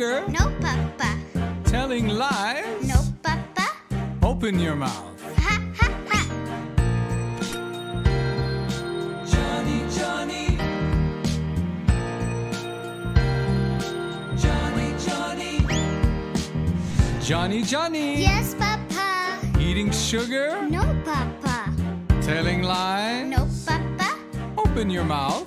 sugar, No, Papa. telling lies. No, Papa. Open your mouth. Ha, ha, ha. Johnny, Johnny. Johnny, Johnny. Johnny, Johnny. Yes, Papa. Eating sugar, No, Papa. telling lies. No, Papa. Open your mouth.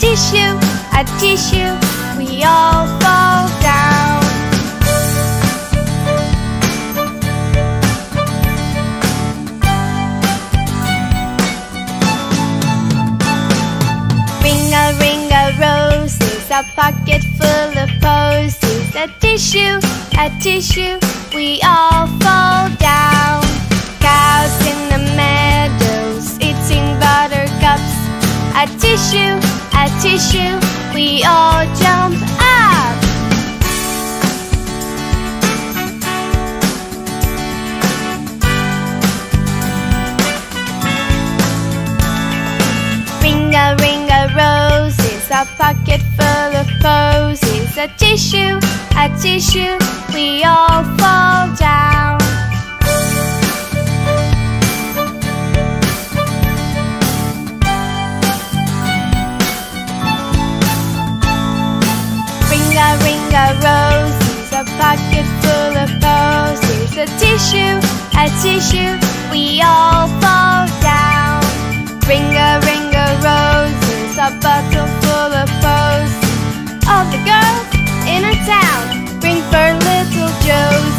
Tissue, a tissue, we all fall down. Ring a ring a rose, it's a pocket full of posies. A tissue, a tissue, we all fall down. Cows in the meadows eating buttercups. A tissue, a tissue, we all jump up. Ring a ring a roses, a pocket full of posies. A tissue, a tissue, we all fall down. A a roses, a pocket full of posies. A tissue, a tissue, we all fall down. Ring a ring a roses, a bottle full of posies. All the girls in our town bring for little Josie.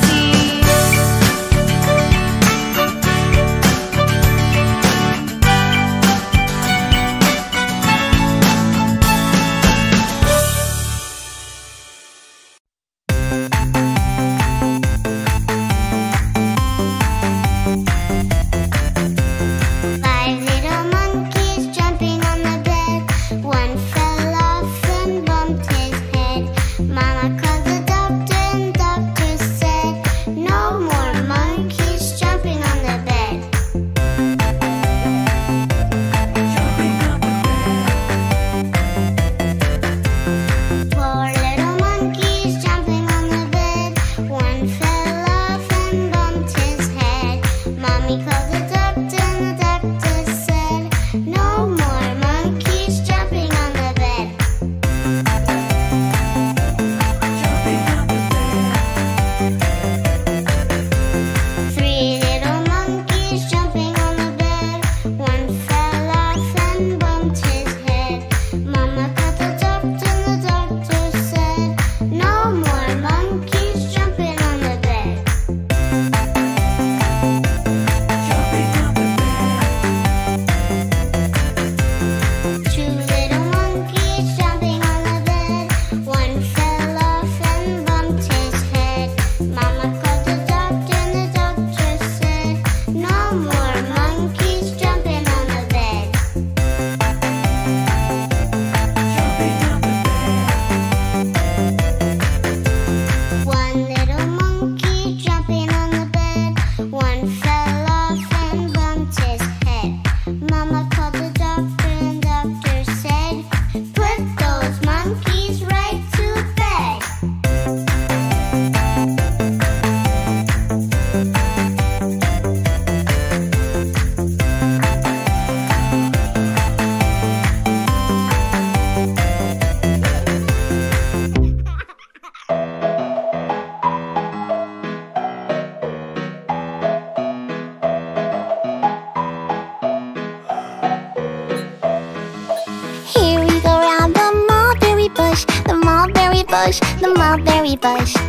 Пальше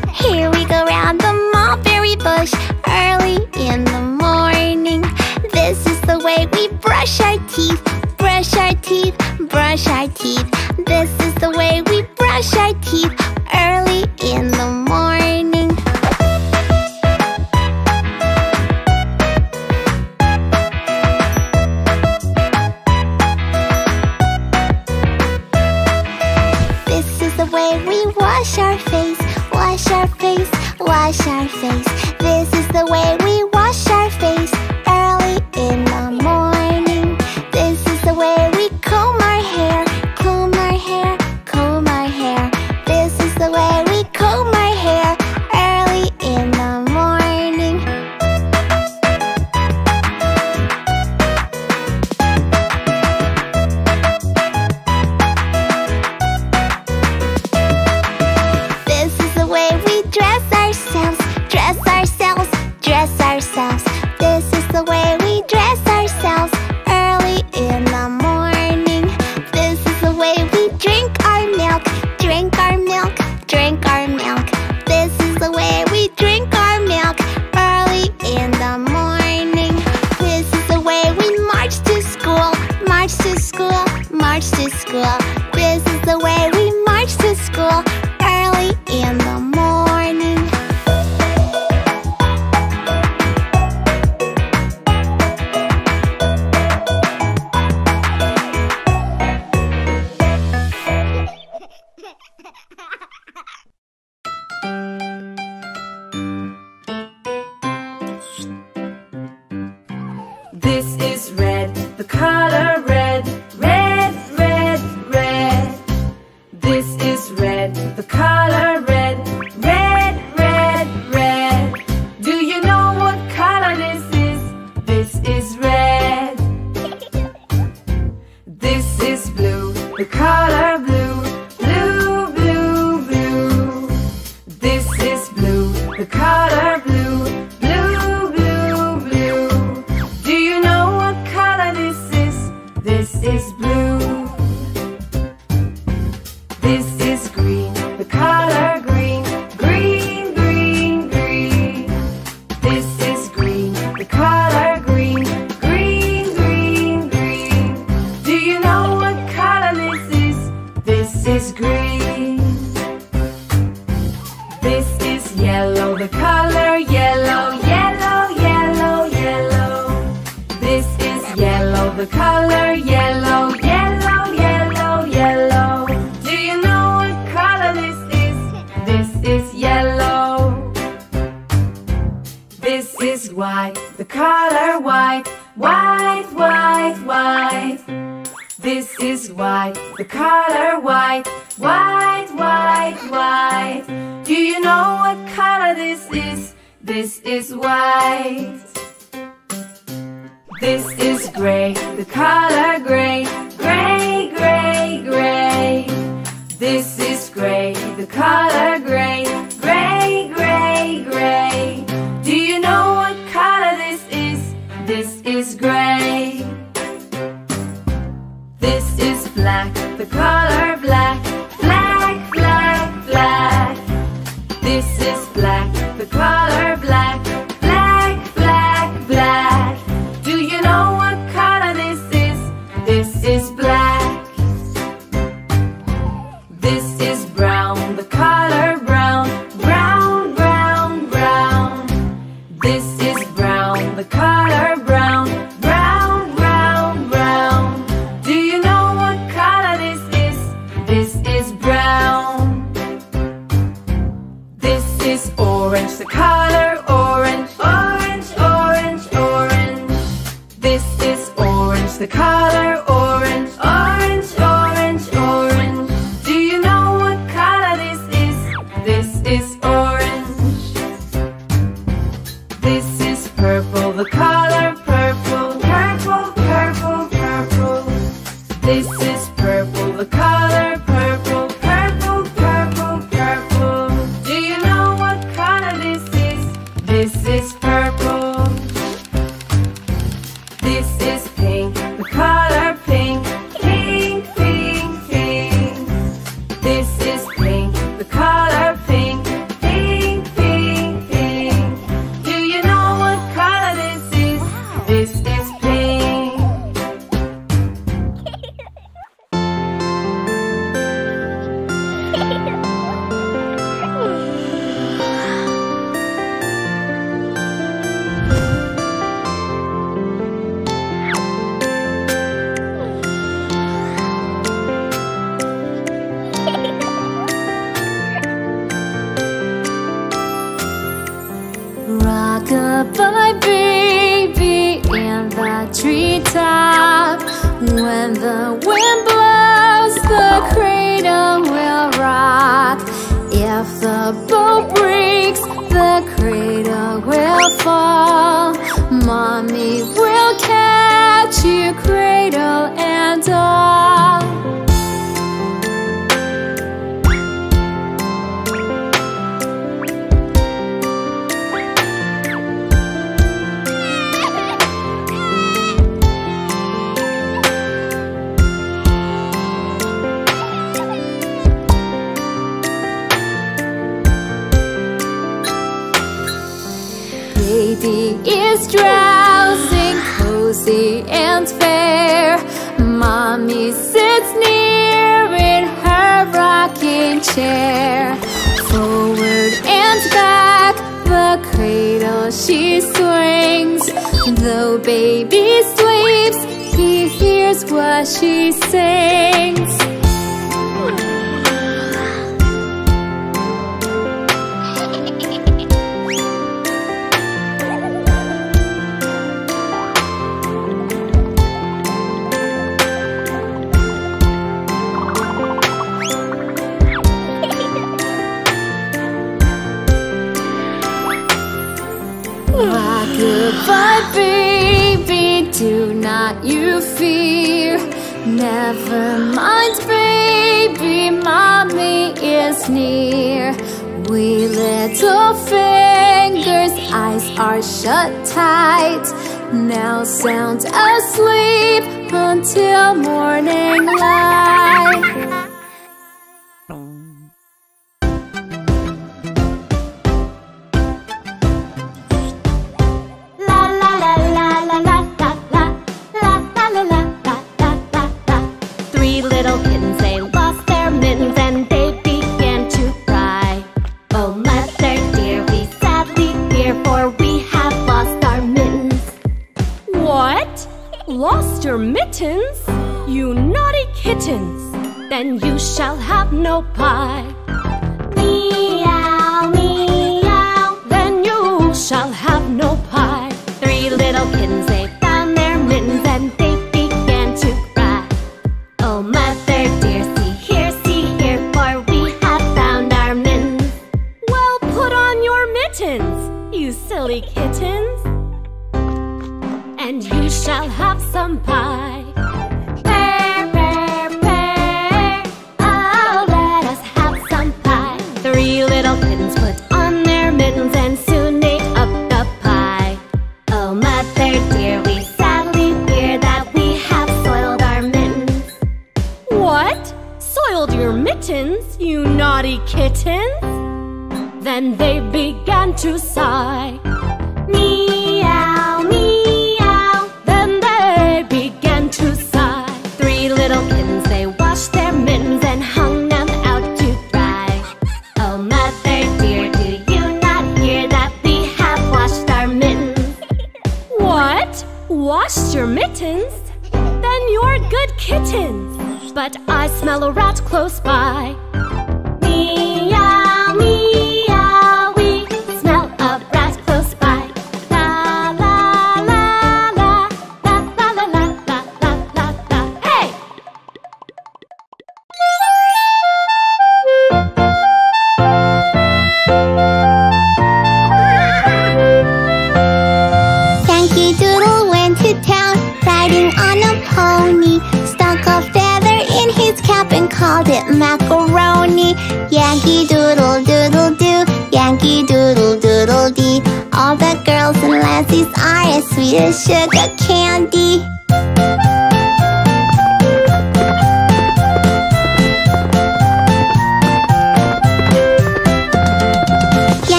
Then you shall have no pie.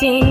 Sleeping?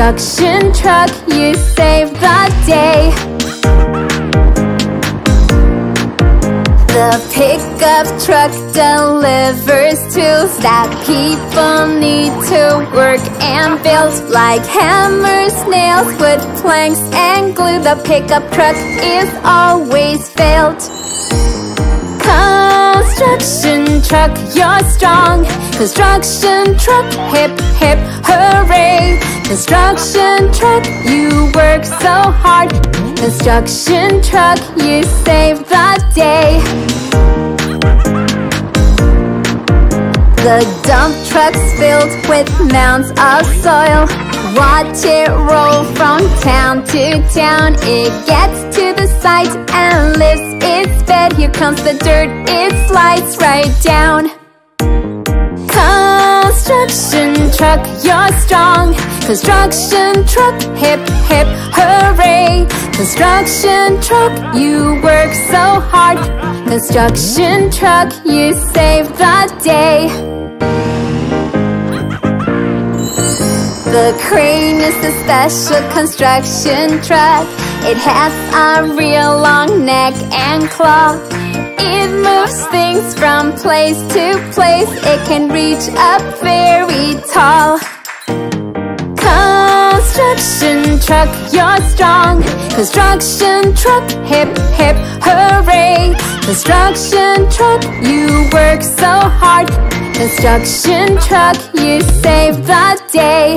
Construction truck, you save the day. The pickup truck delivers tools that people need to work and build Like hammers, nails, wood planks and glue. The pickup truck is always filled Construction truck, you're strong. Construction truck, hip hip hooray Construction truck, you work so hard. Construction truck, you save the day. The dump truck's filled with mounds of soil. Watch it roll from town to town. It gets to the site and lifts its bed. Here comes the dirt, it slides right down. Construction truck, you're strong Construction truck, hip hip hooray. Construction truck, you work so hard. Construction truck, you save the day. The crane is a special construction truck. It has a real long neck and claw. It moves things from place to place. It can reach up very tall Construction truck, you're strong. Construction truck, hip hip hooray. Construction truck, you work so hard. Construction truck, you save the day.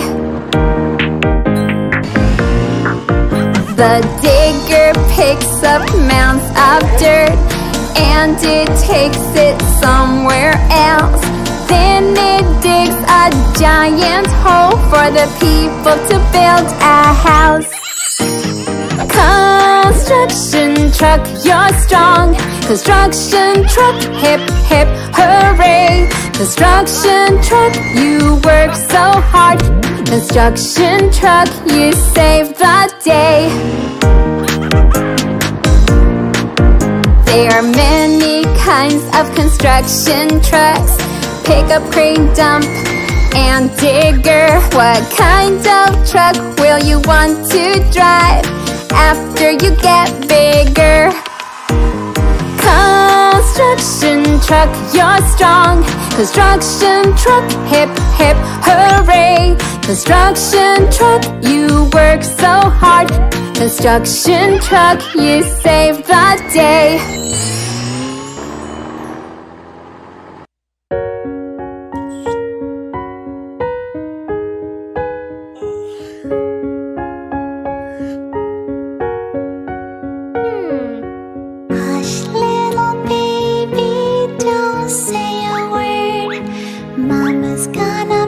The digger picks up mounds of dirt And it takes it somewhere else. Then it digs a giant hole For the people to build a house. Construction truck, you're strong. Construction truck, hip hip hooray. Construction truck, you work so hard. Construction truck, you save the day. There are many kinds of construction trucks. Pickup, crane, dump, and digger What kind of truck will you want to drive After you get bigger? Construction truck, you're strong. Construction truck, hip hip hooray. Construction truck, you work so hard. Construction truck, you save the day Mama's gonna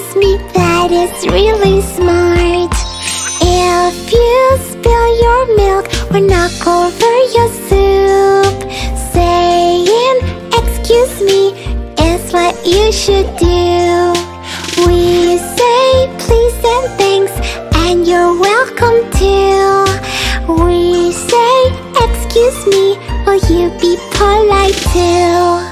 excuse me, that is really smart. If you spill your milk or knock over your soup, saying excuse me is what you should do. We say please and thanks, and you're welcome too. We say excuse me, will you be polite too?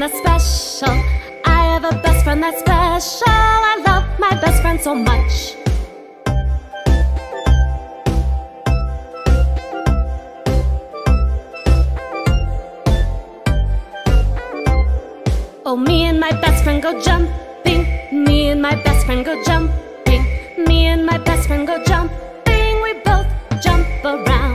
Friend that's special. I have a best friend that's special. I love my best friend so much. Oh, me and my best friend go jumping. Me and my best friend go jumping. Me and my best friend go jumping. We both jump around.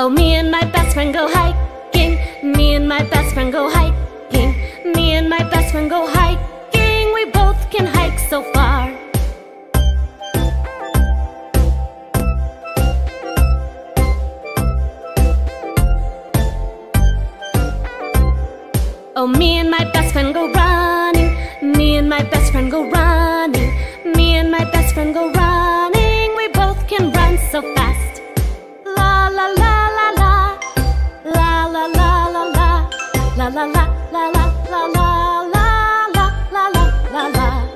Oh, me and my best friend go hiking. Me and my best friend go hiking. Me and my best friend go hiking. We both can hike so far. Oh, me and my best friend go running. Me and my best friend go running. Me and my best friend go running. We both can run so fast. La la la. La la la la la la la la la la la la.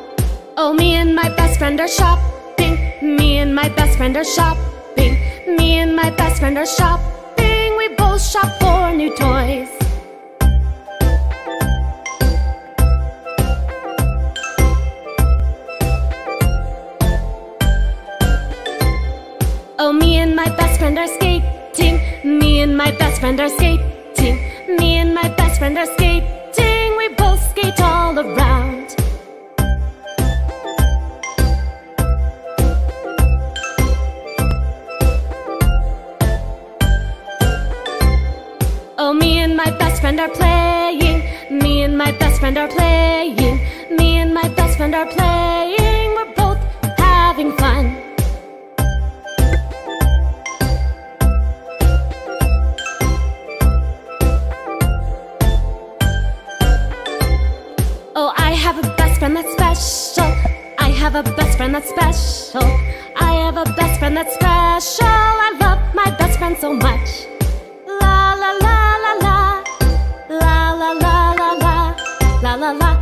Oh, me and my best friend are shopping. Me and my best friend are shopping. Me and my best friend are shopping. We both shop for new toys. Oh, me and my best friend are skating. Me and my best friend are skating. Me and my best friend are skating. We both skate all around. Oh, me and my best friend are playing. Me and my best friend are playing. Me and my best friend are playing. We're both having fun. friend that's special. I have a best friend that's special. I have a best friend that's special. I love my best friend so much. La la la la la. La la la la la. La la la.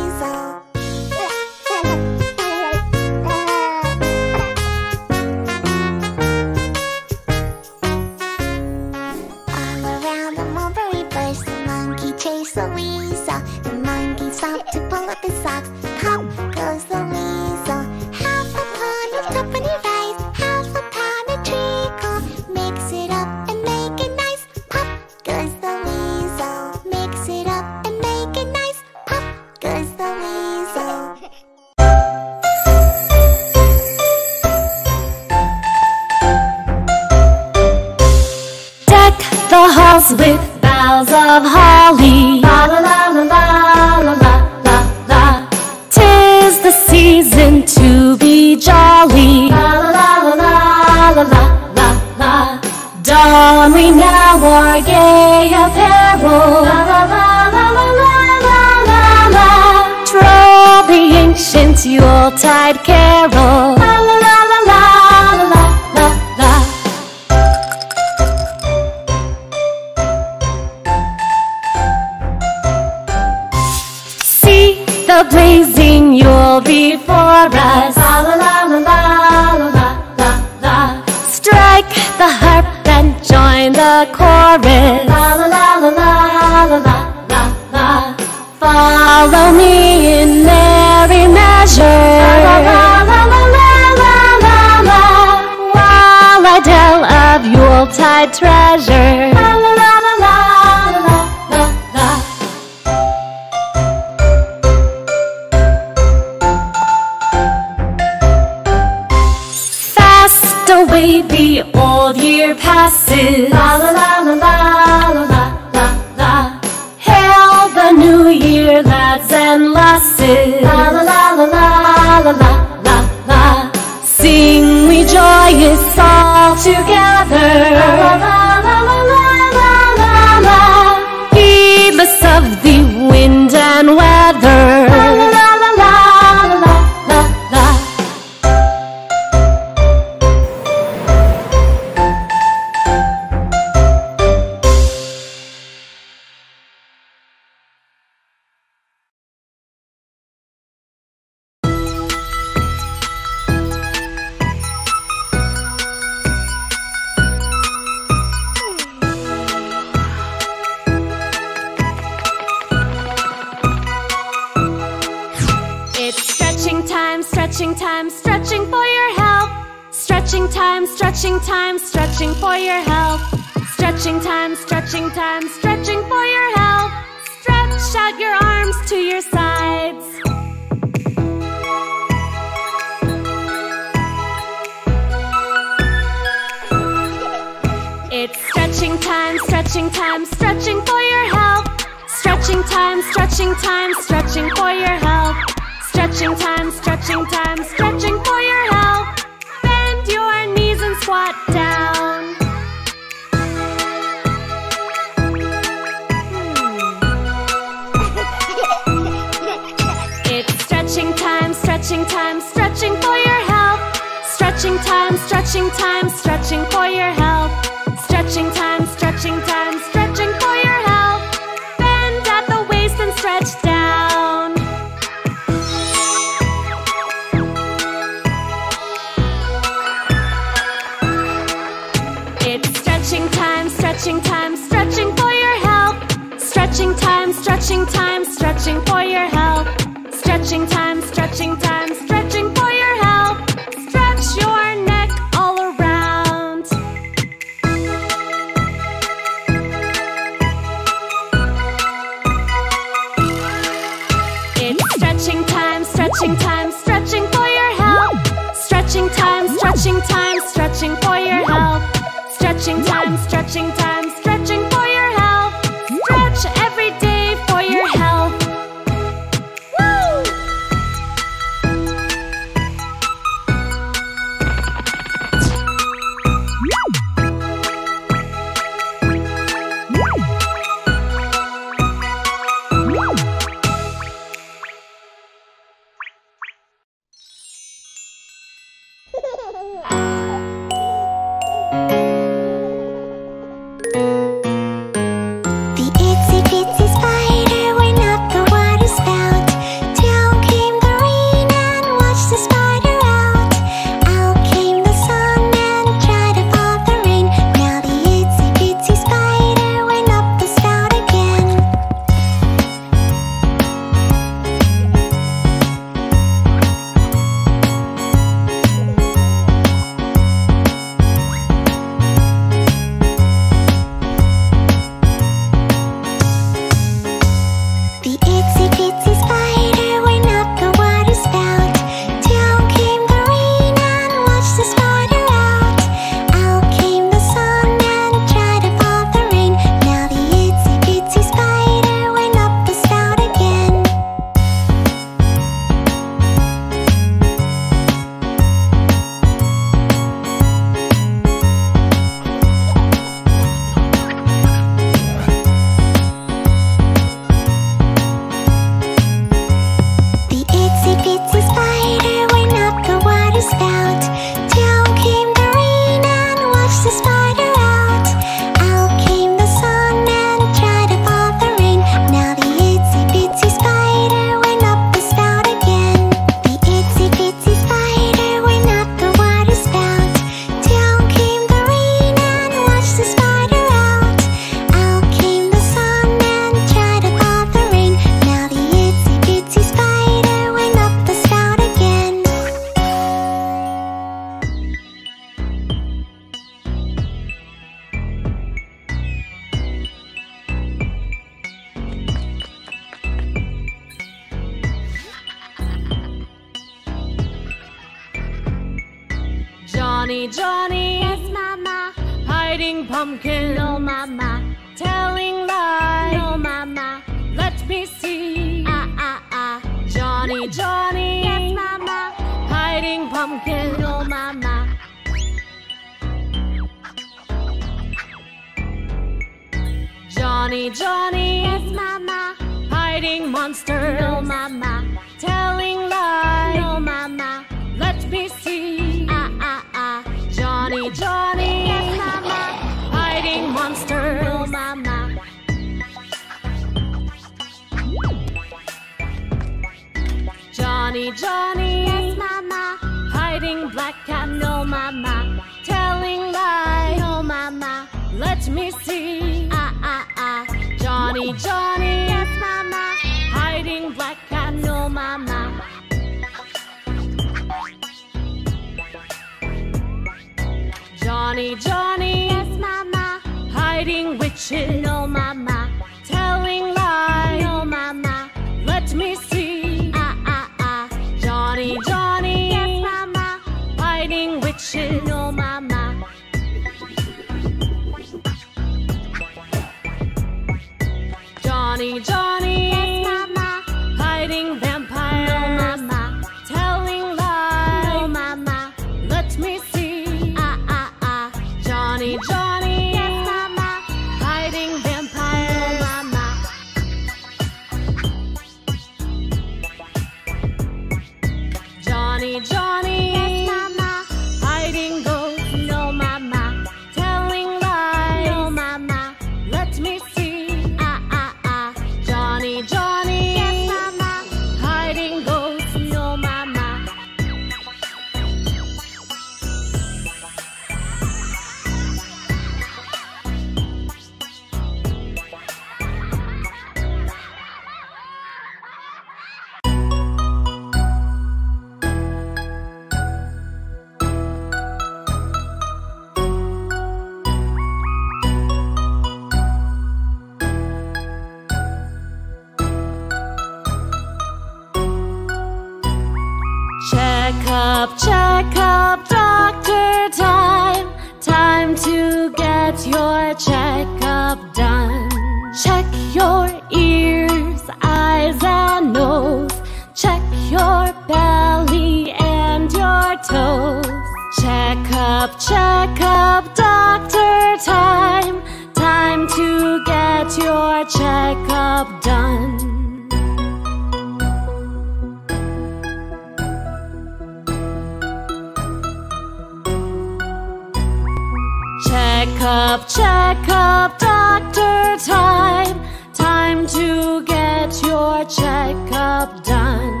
Check up, doctor time. Time to get your checkup done.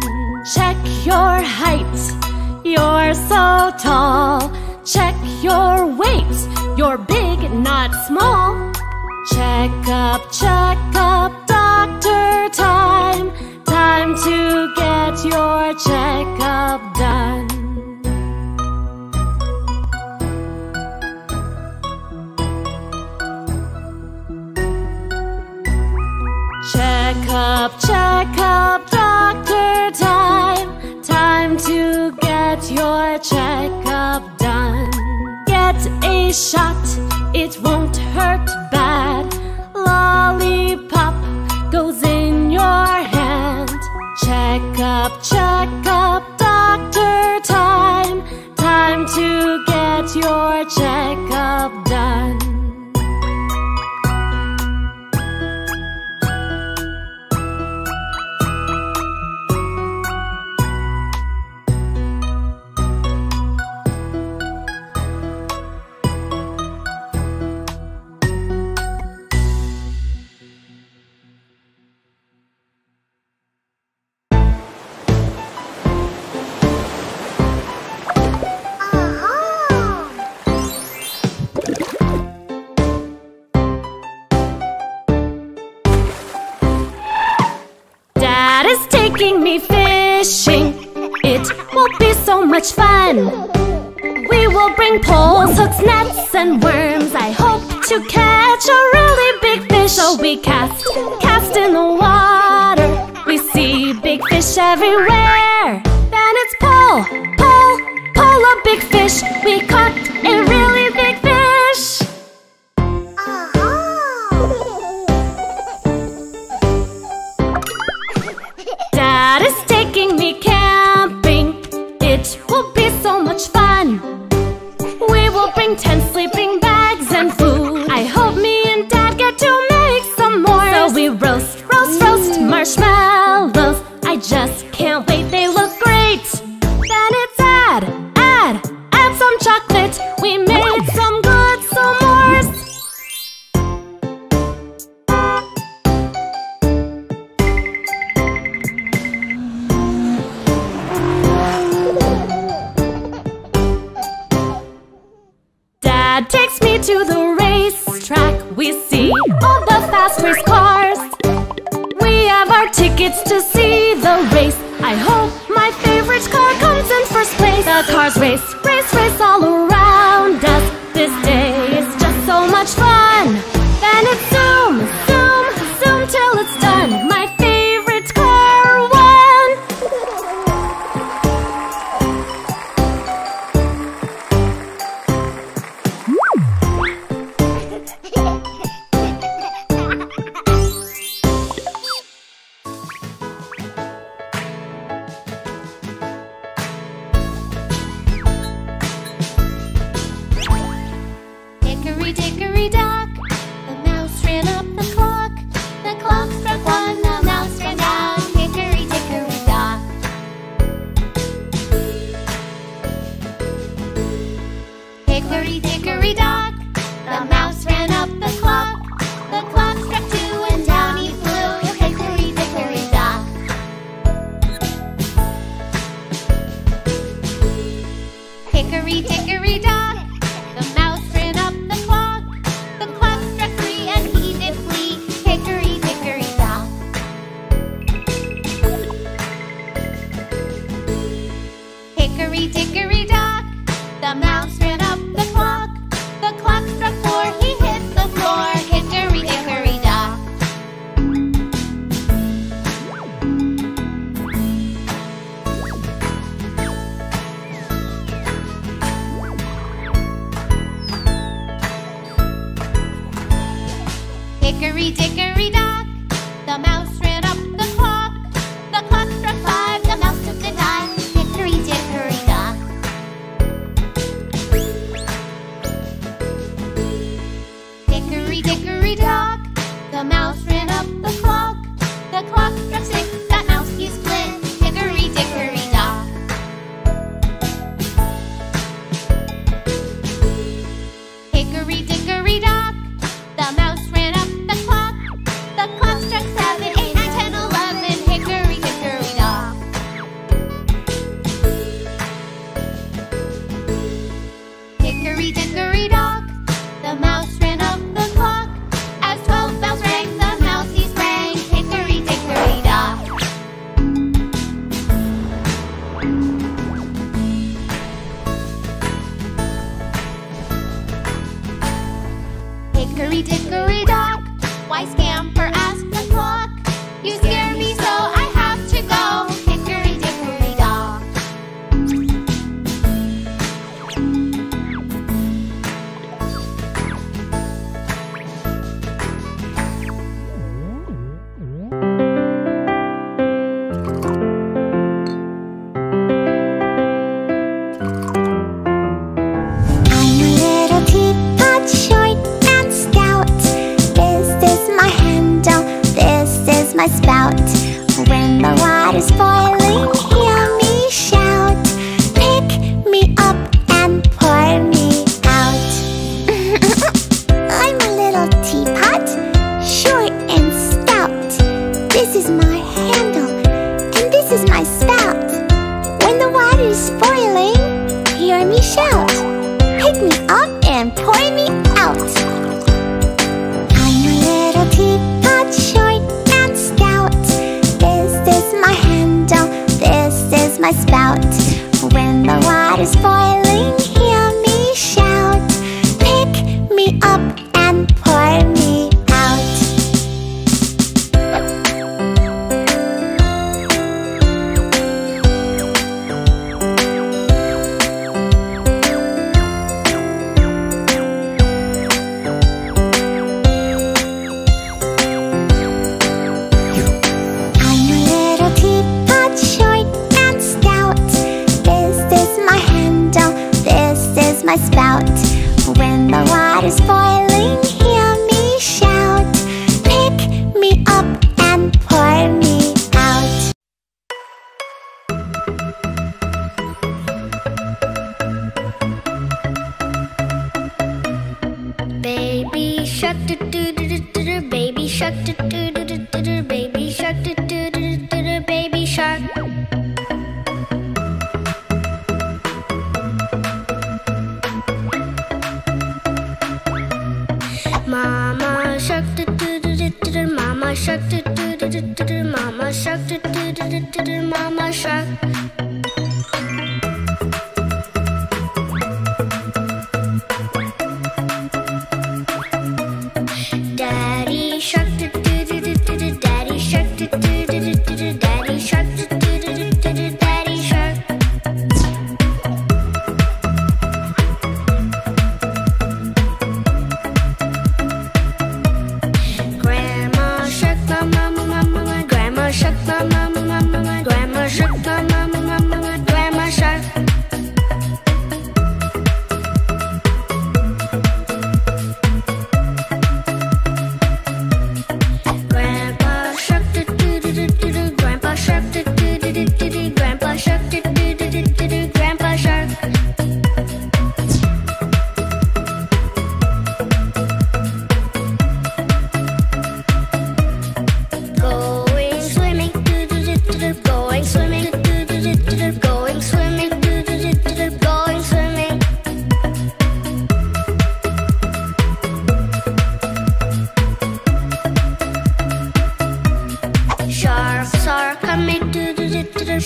Check your height, you're so tall. Check your weight, you're big, not small. Check up, check up, doctor time. Time to get your checkup done. Check up, check up, doctor time. Time to get your checkup done. Get a shot, it won't hurt bad. Lollipop goes in your hand. Check up, check up, doctor time. Time to get your checkup done. Bring poles, hooks, nets, and worms. I hope to catch a really big fish. So we cast, cast in the water. We see big fish everywhere. Then it's pull, pull, pull a big fish. We caught We We see all the fast race cars. We have our tickets to see the race. I hope my favorite car comes in first place. The cars race, race, race all around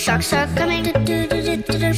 Sharks are coming, do do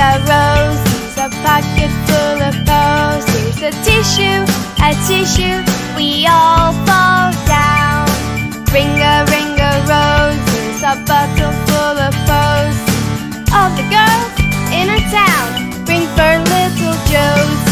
a rose, a pocket full of roses, a tissue, a tissue, we all fall down. Ring a ring a rose, a bottle full of bows. All the girls in our town, bring for little Joe's.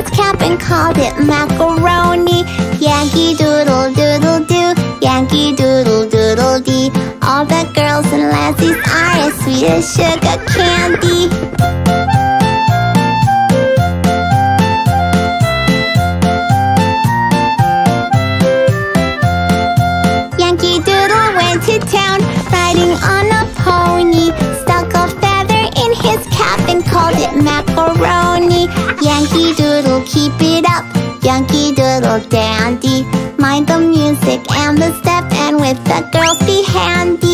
his cap and called it macaroni. Yankee doodle doodle doo, Yankee doodle doodle dee. All the girls and lassies are as sweet as sugar candy. Yankee Doodle Dandy. Mind the music and the step, and with the girls be handy.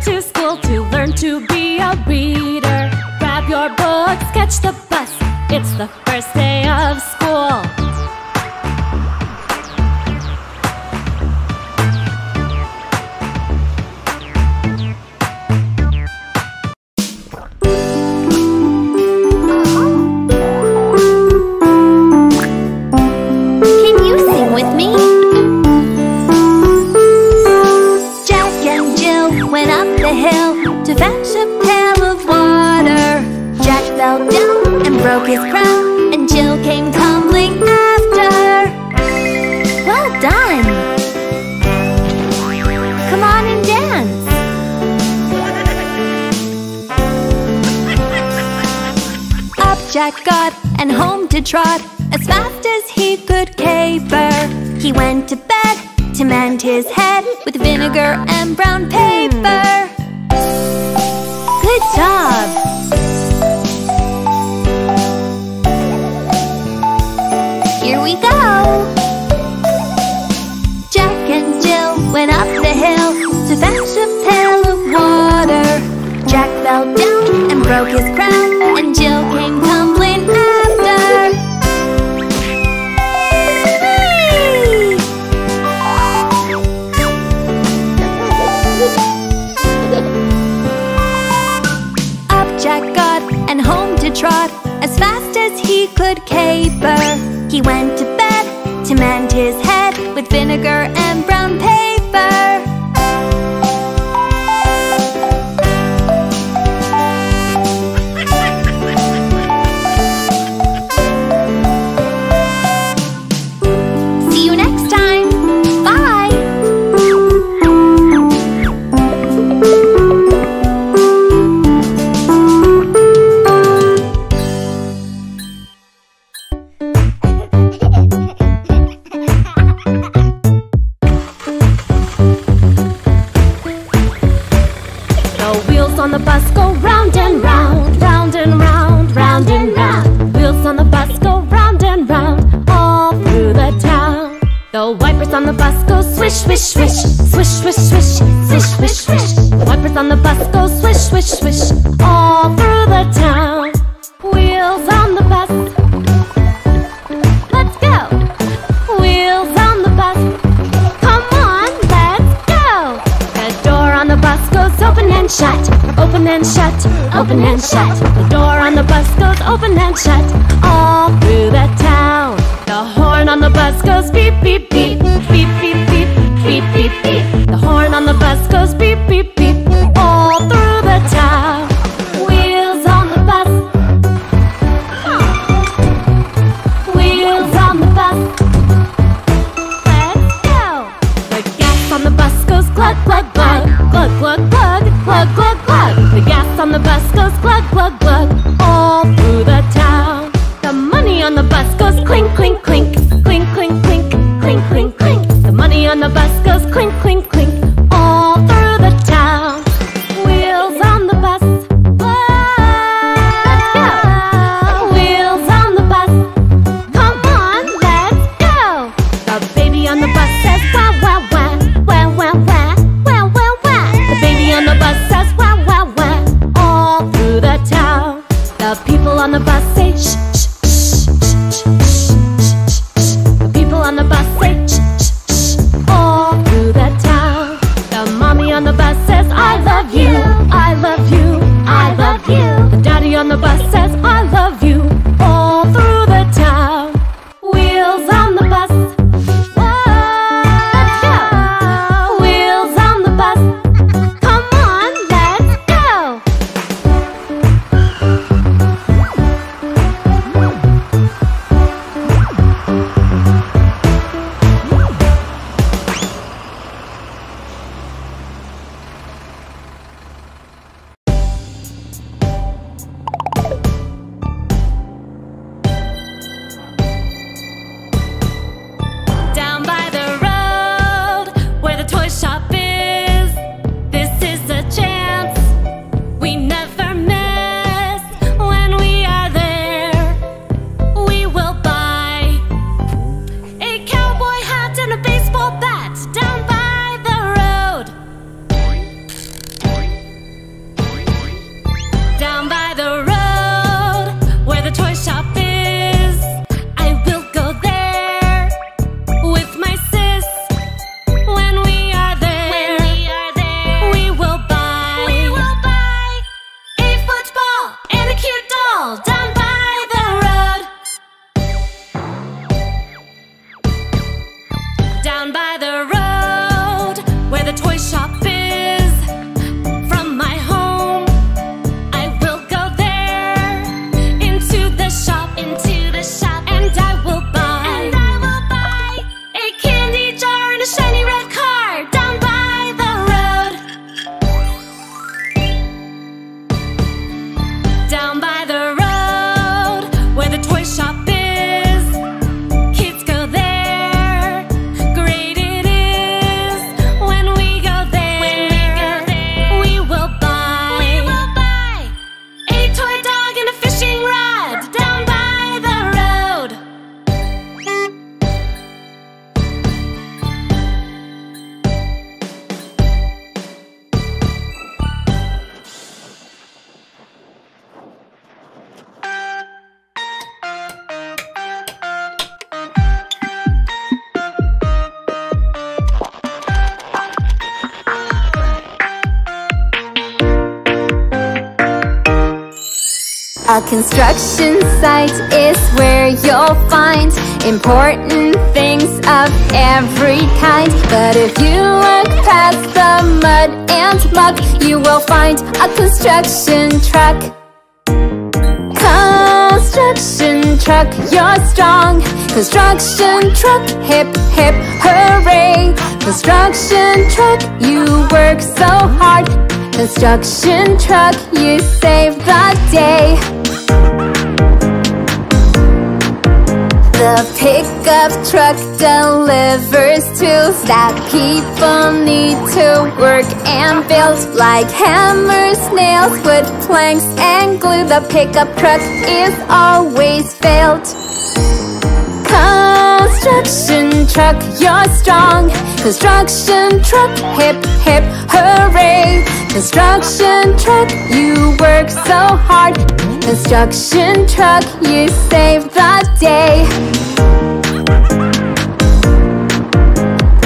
to school to learn to be a reader. Grab your books, catch the bus. It's the broke his crown And Jill came tumbling after Well done! Come on and dance! Up Jack got and home to trot As fast as he could caper He went to bed to mend his head With vinegar and brown paper broke his crown Construction truck, you saved the day. The pickup truck delivers tools that people need to work and build Like hammers, nails, wood planks, and glue. The pickup truck is always filled Construction truck, you're strong. Construction truck, hip hip hooray. Construction truck, you work so hard. Construction truck, you save the day.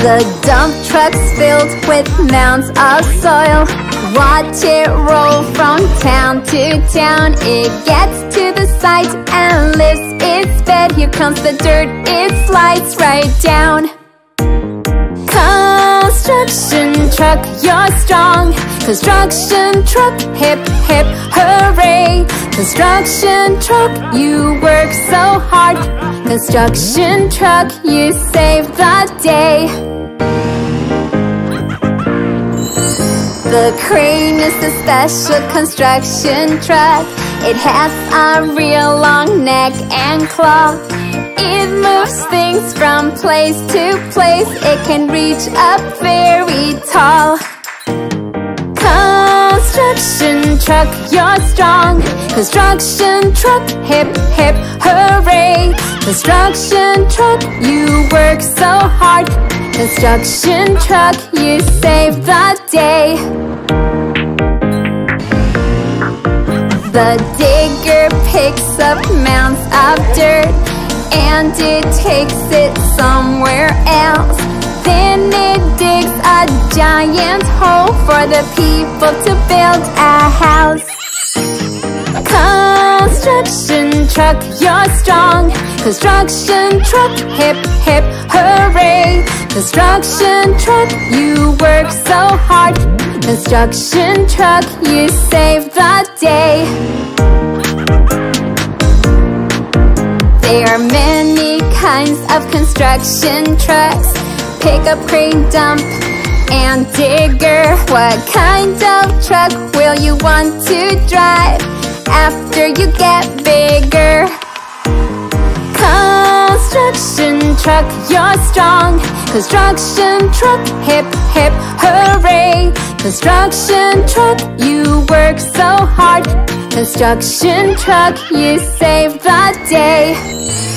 The dump truck's filled with mounds of soil. Watch it roll from town to town. It gets to the site and lifts its bed. Here comes the dirt, it slides right down. Construction truck, you're strong. Construction truck, hip hip hooray. Construction truck, you work so hard. Construction truck, you save the day. The crane is a special construction truck. It has a real long neck and claw. It moves things from place to place. It can reach up very tall. Construction truck, you're strong. Construction truck, hip hip hooray. Construction truck, you work so hard. Construction truck, you save the day. The digger picks up mounds of dirt and it takes it somewhere else. Then it digs a giant hole for the people to build a house. Construction truck, you're strong. Construction truck, hip hip hooray. Construction truck, you work so hard. Construction truck, you save the day. There are many kinds of construction trucks Pickup, crane, dump, and digger. What kind of truck will you want to drive After you get bigger? Construction truck, you're strong. Construction truck, hip hip hooray. Construction truck, you work so hard. Construction truck, you save the day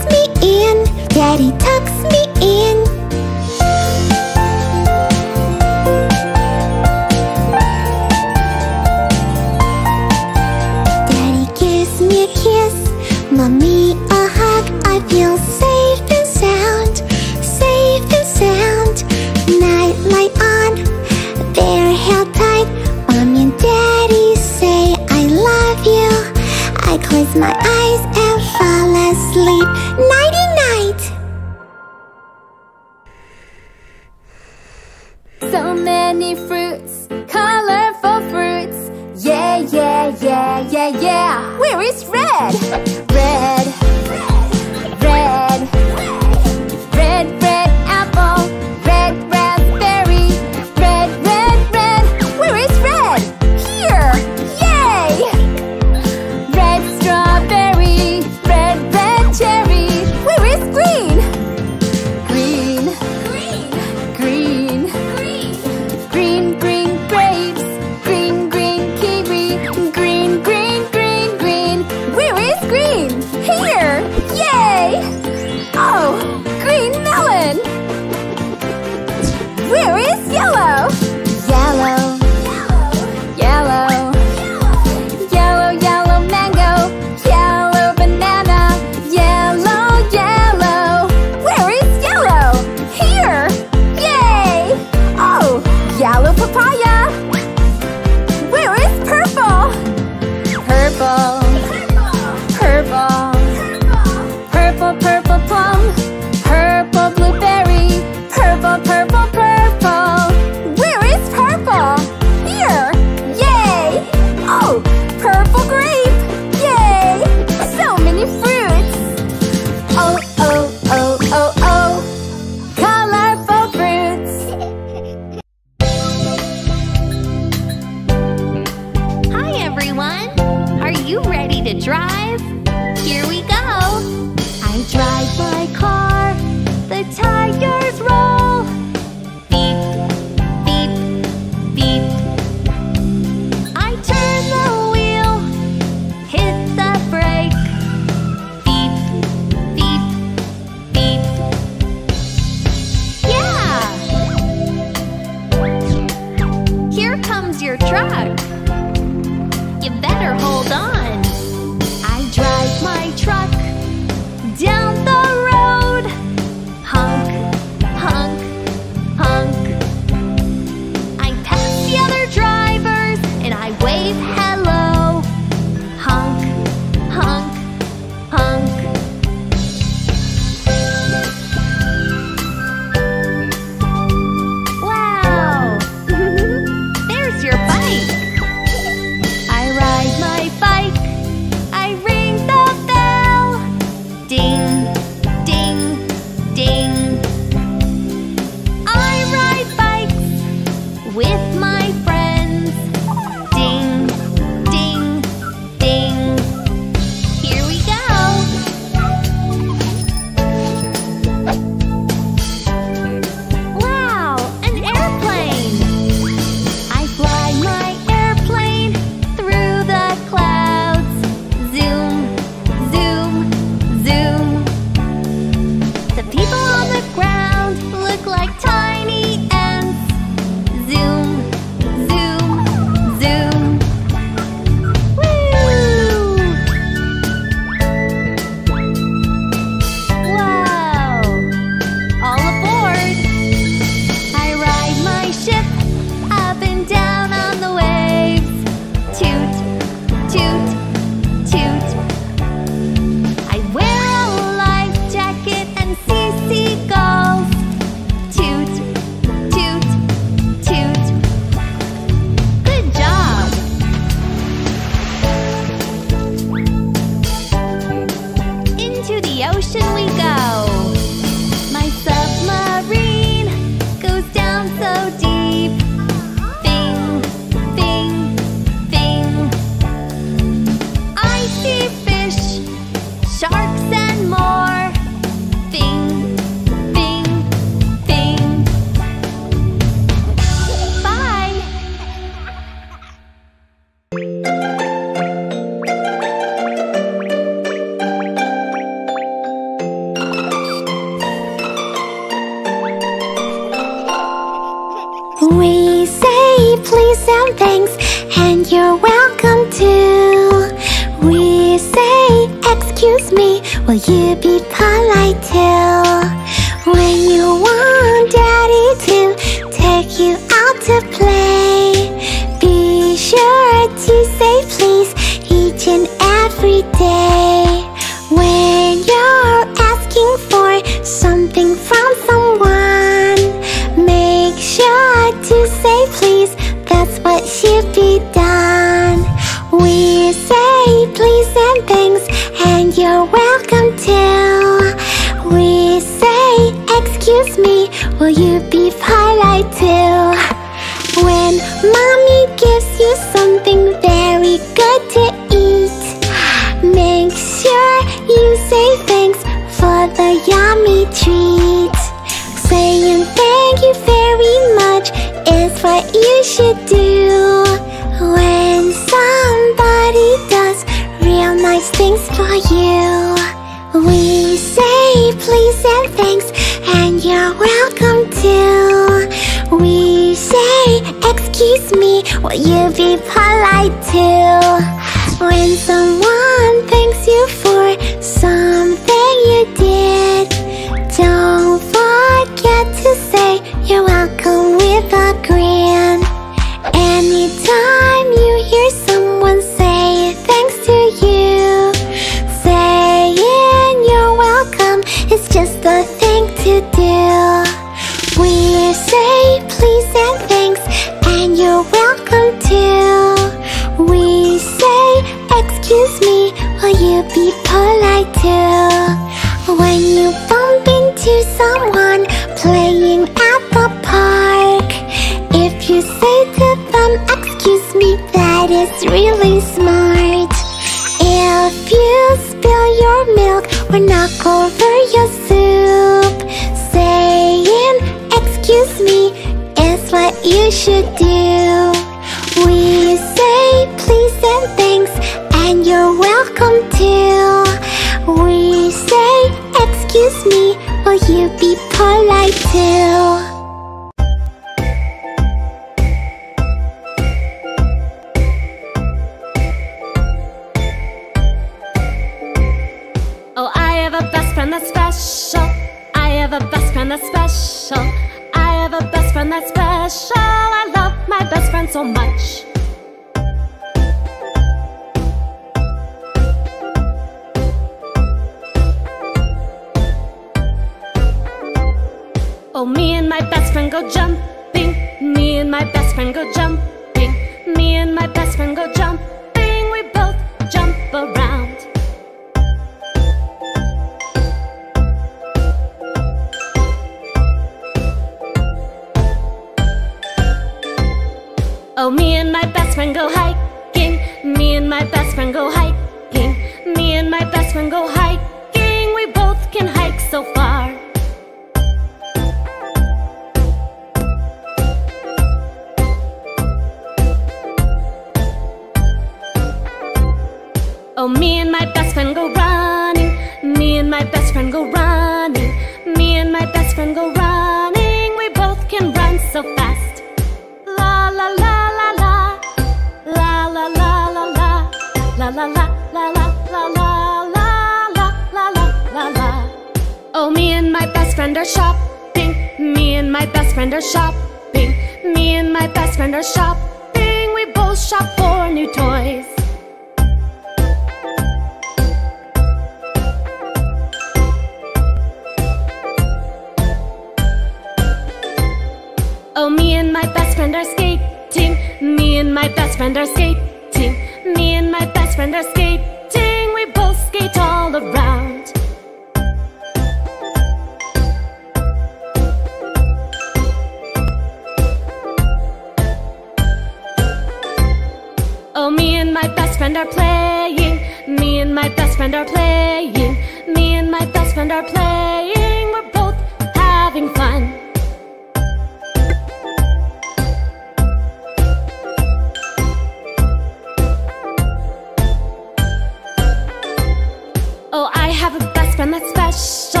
I have a best friend that's special.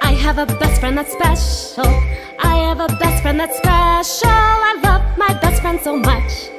I have a best friend that's special. I have a best friend that's special. I love my best friend so much.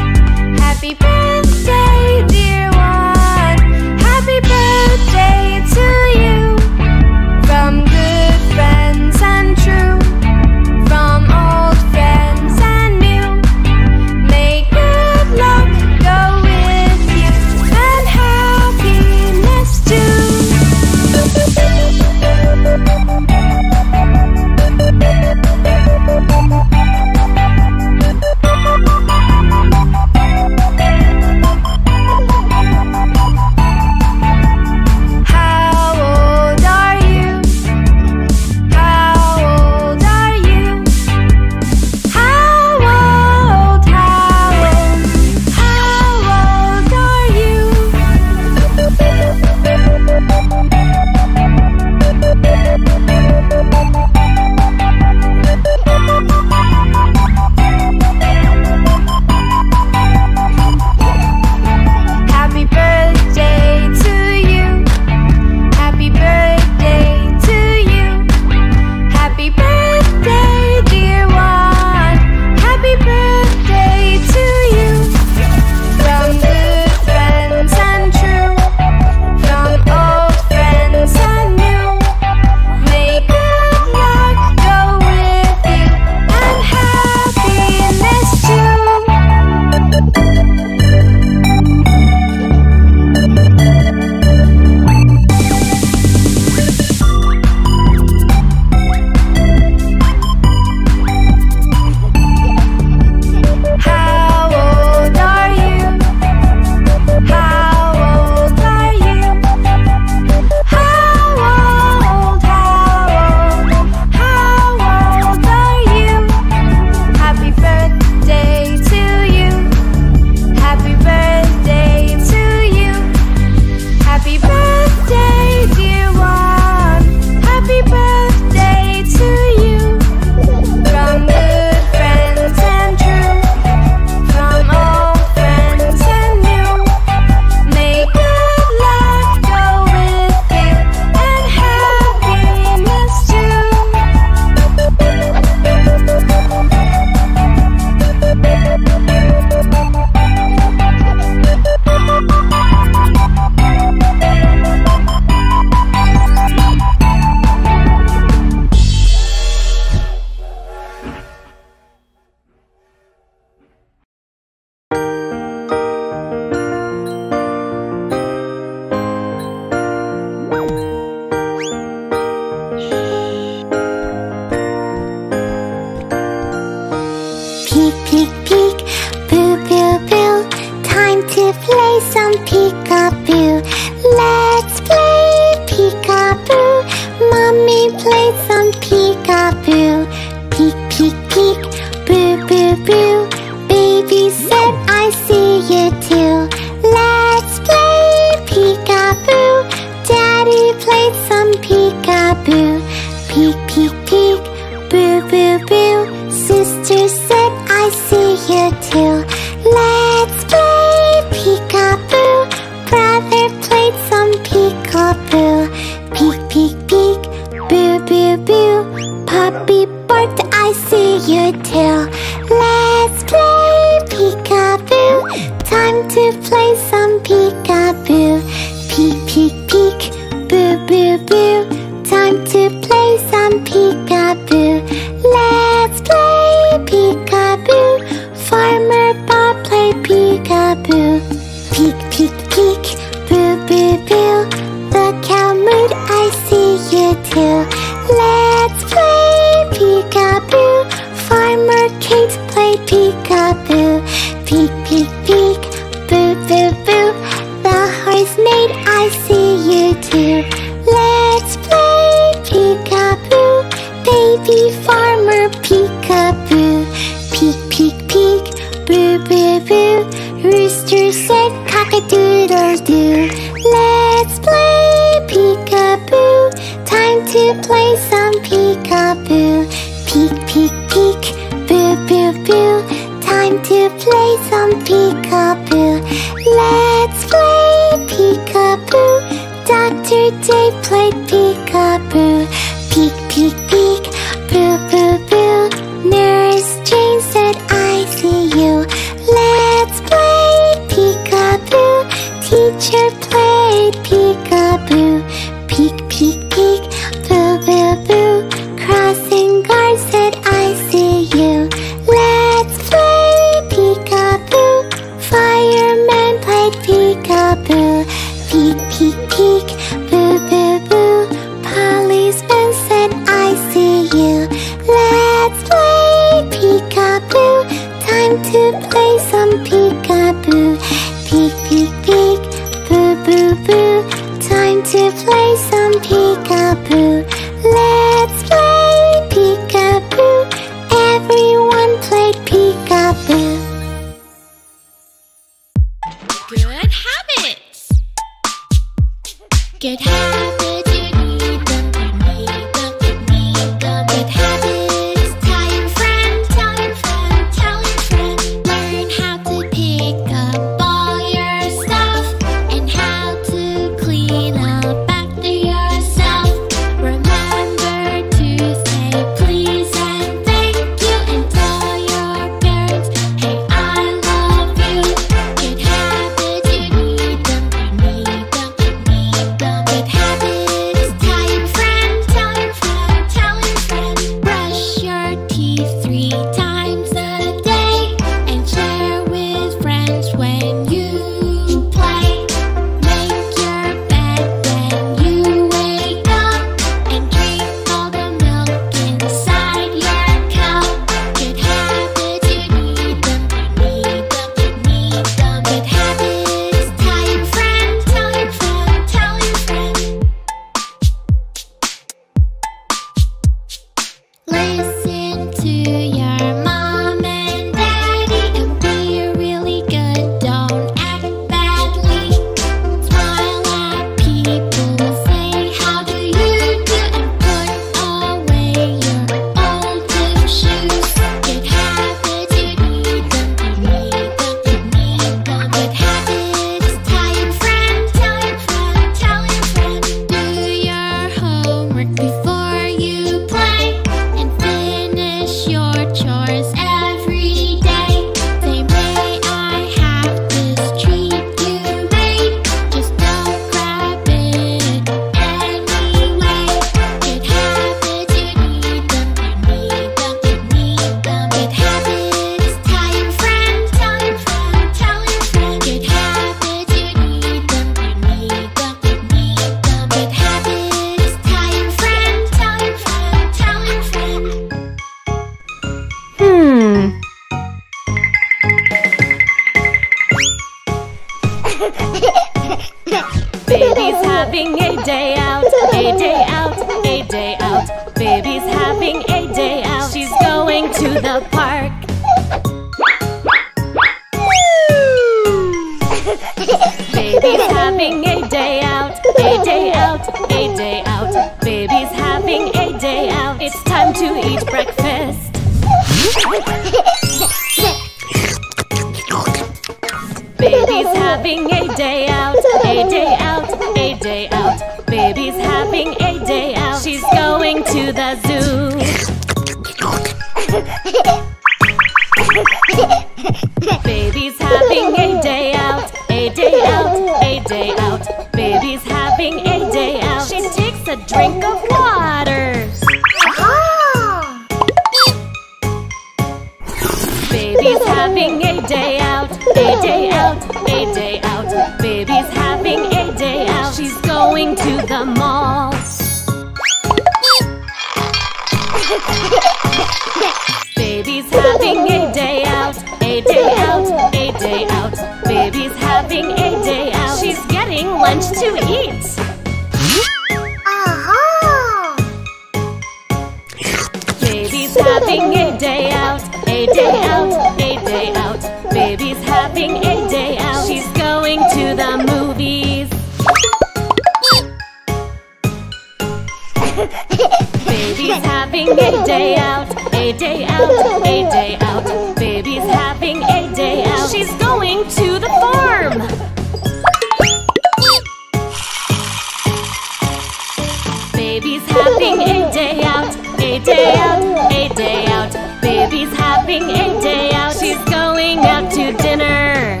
day out. Baby's having a day out. She's going out to dinner.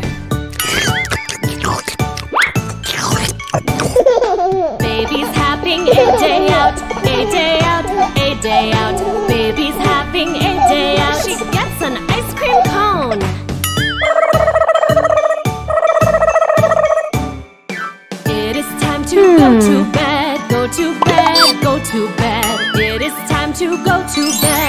Baby's having a day out, a day out, a day out. Baby's having a day out. She gets an ice cream cone. It is time to go to hmm. bed, go to bed, go to bed. It is time to go to bed.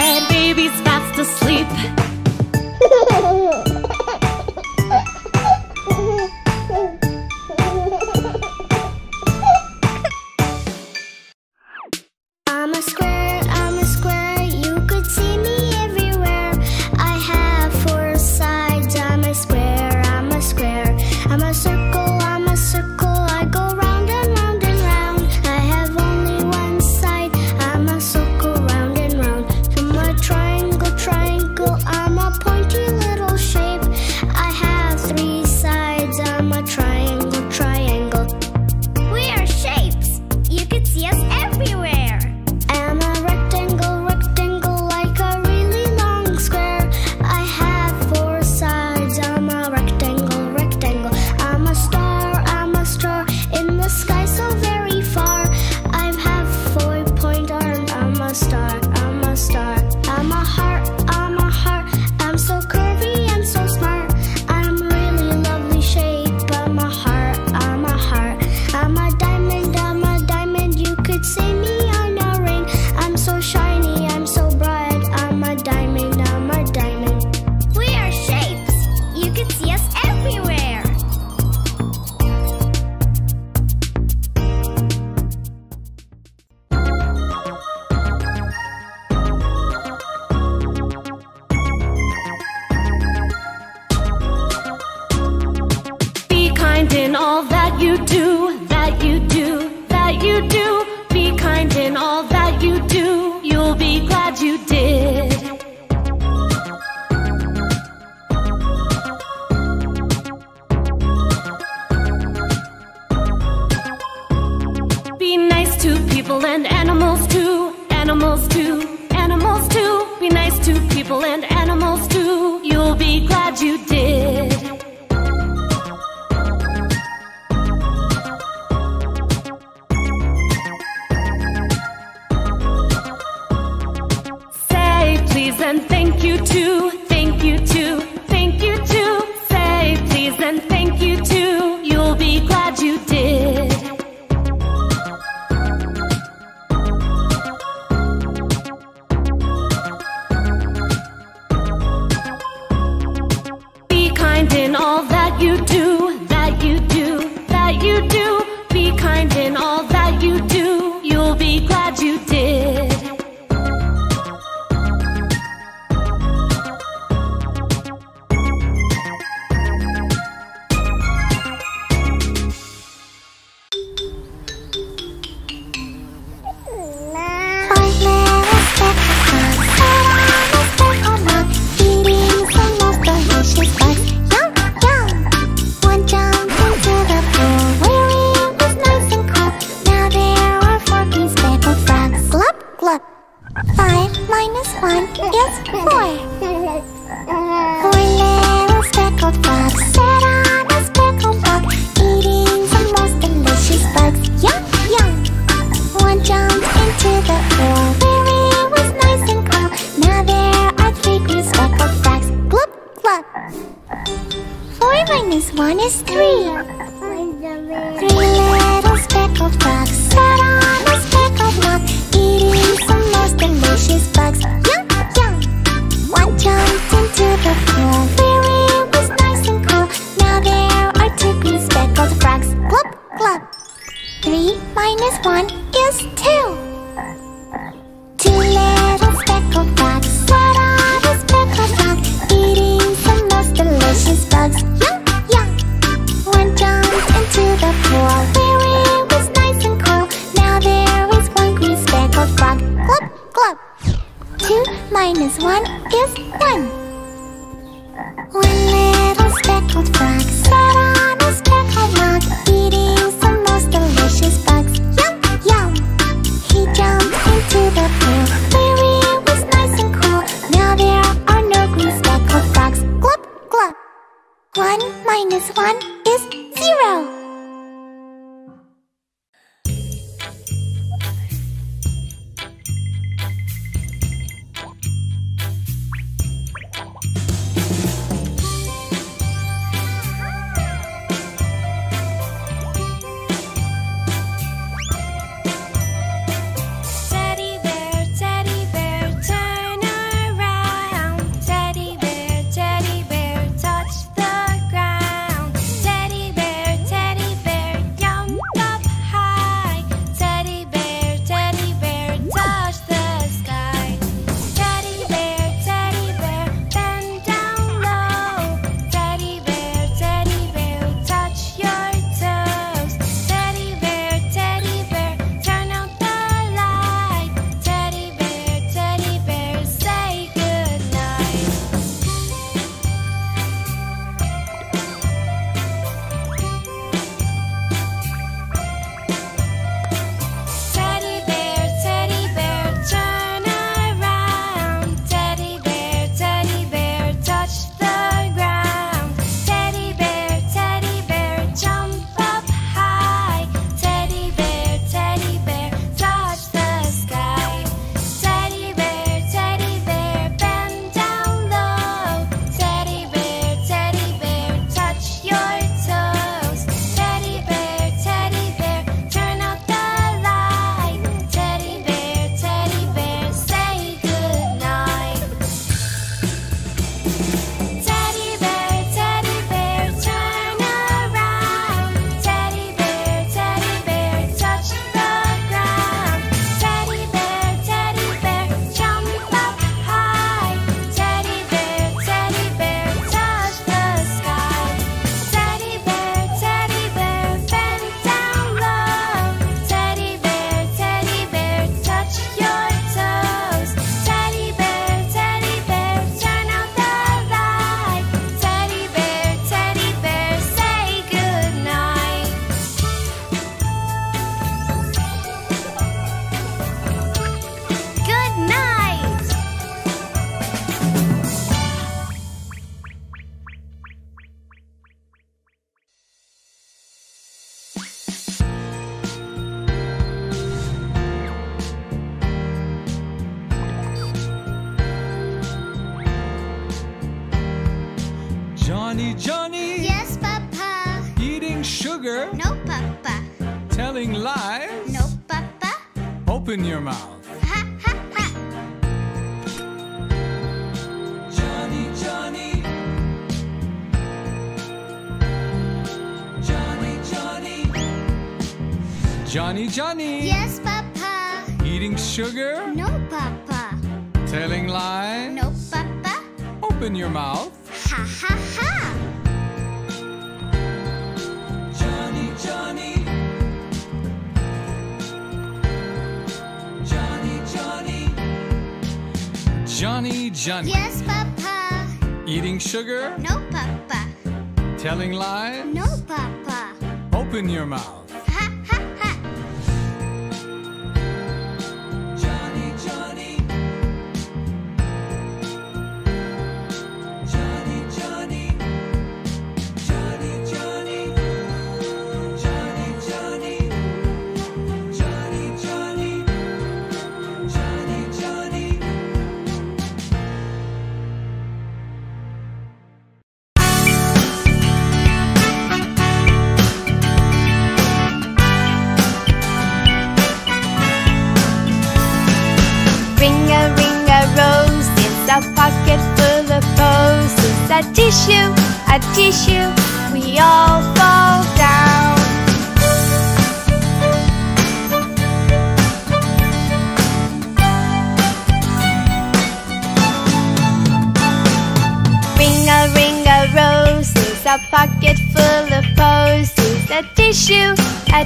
Johnny,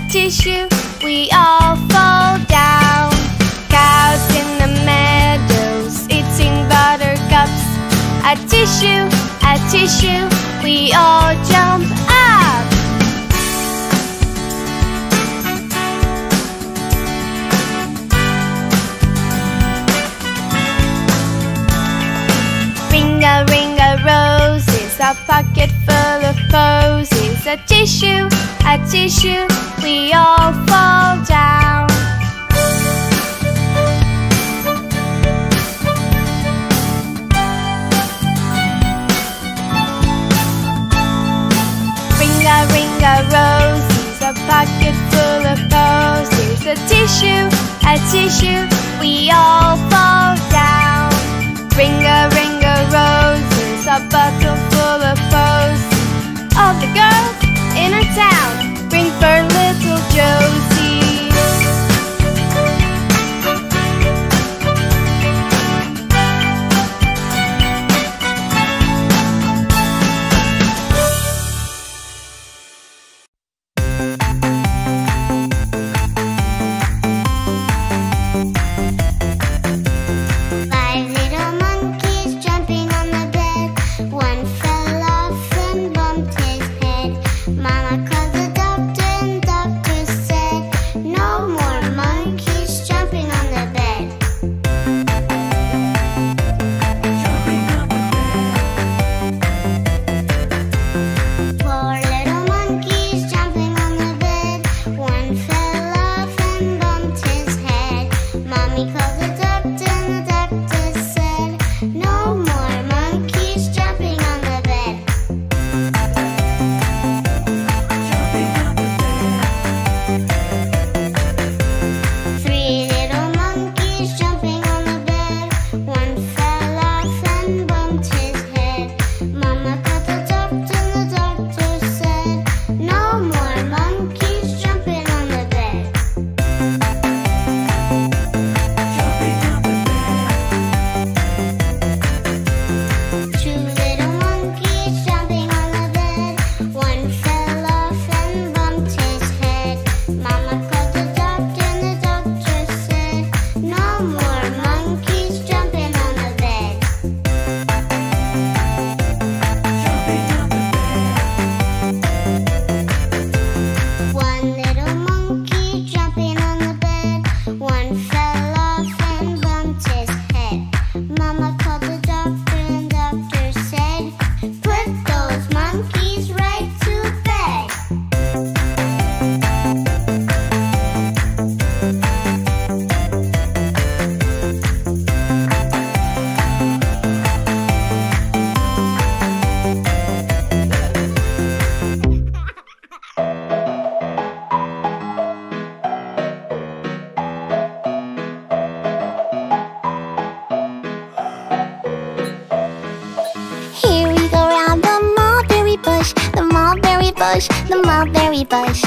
a tissue, mulberry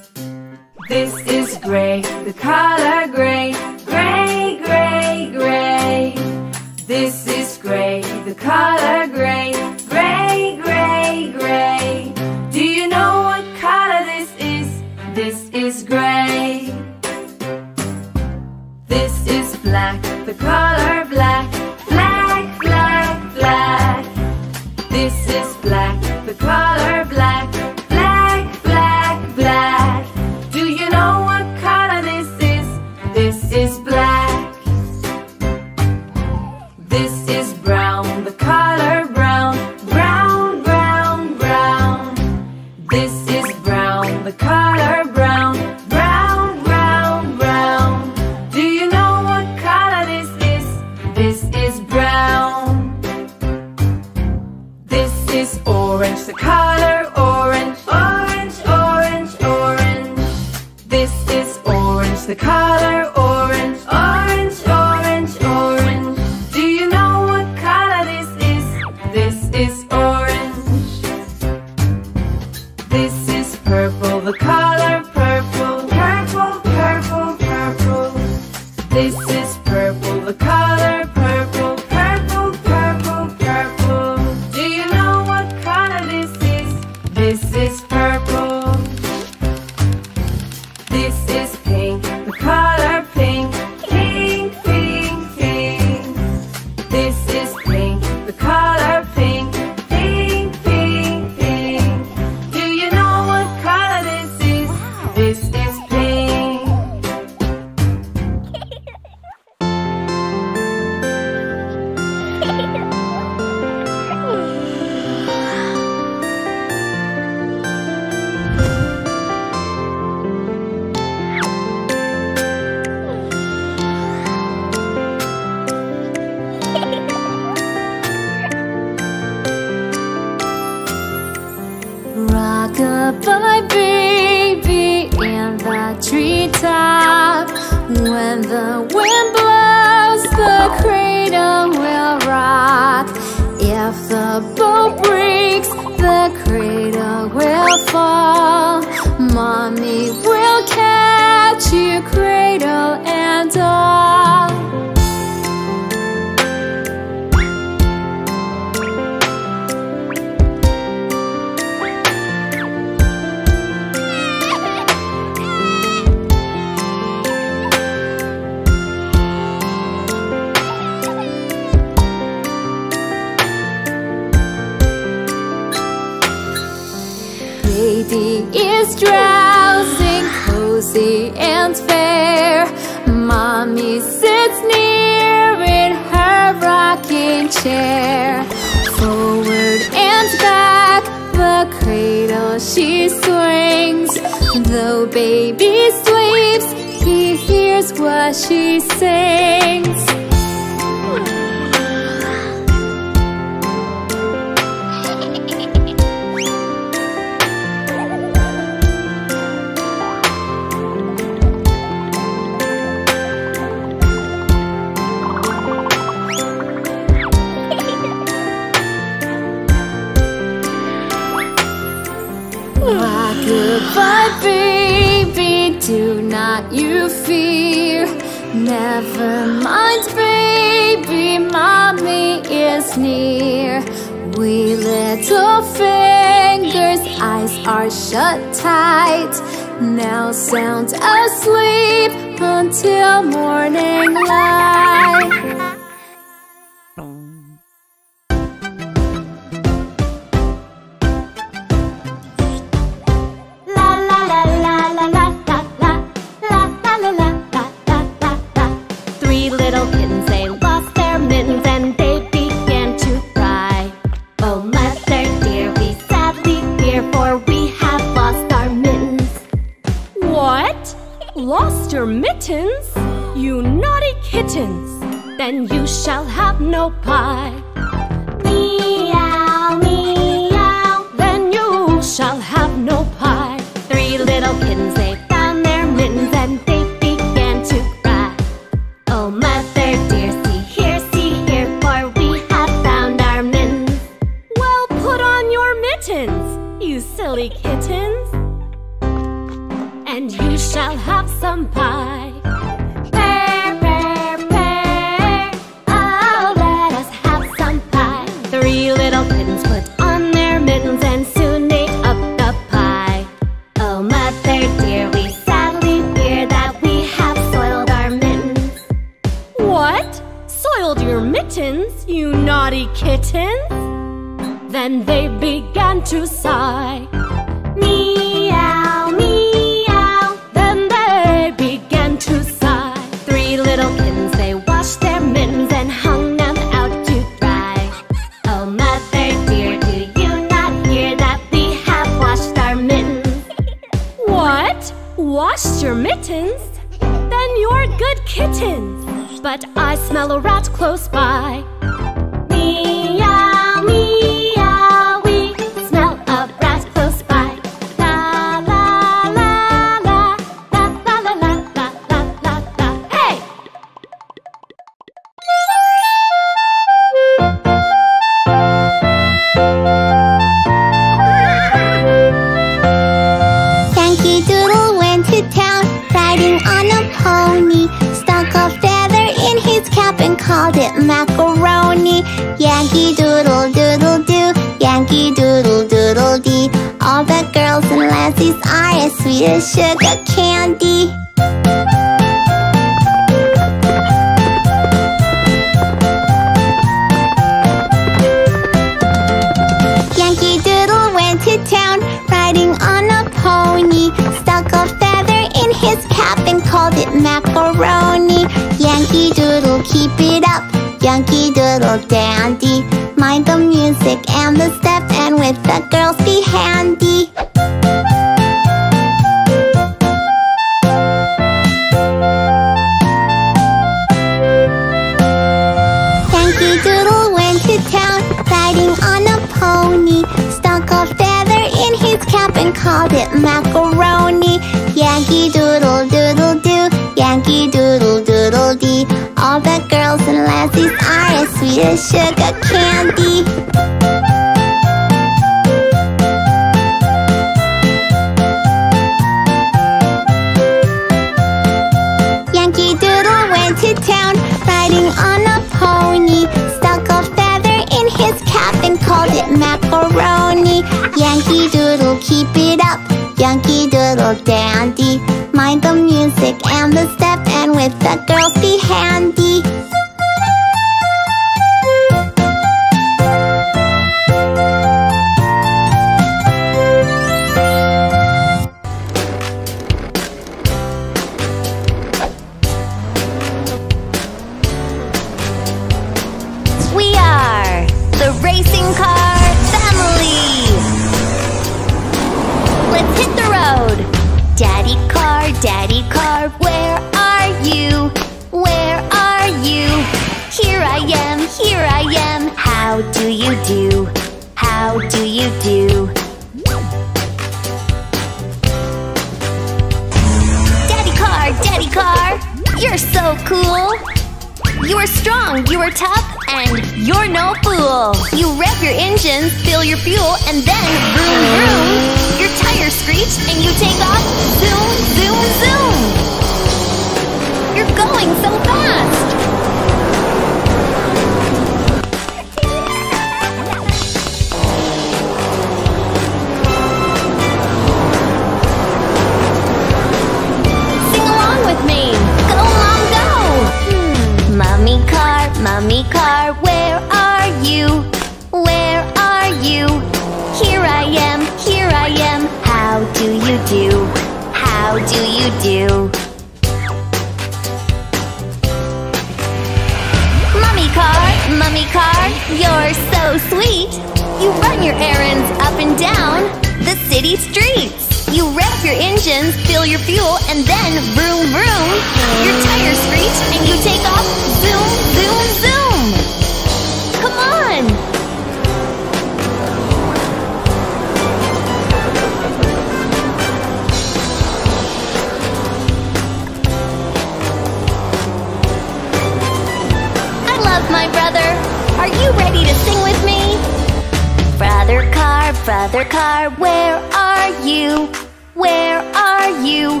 Brother car, where are you? Where are you?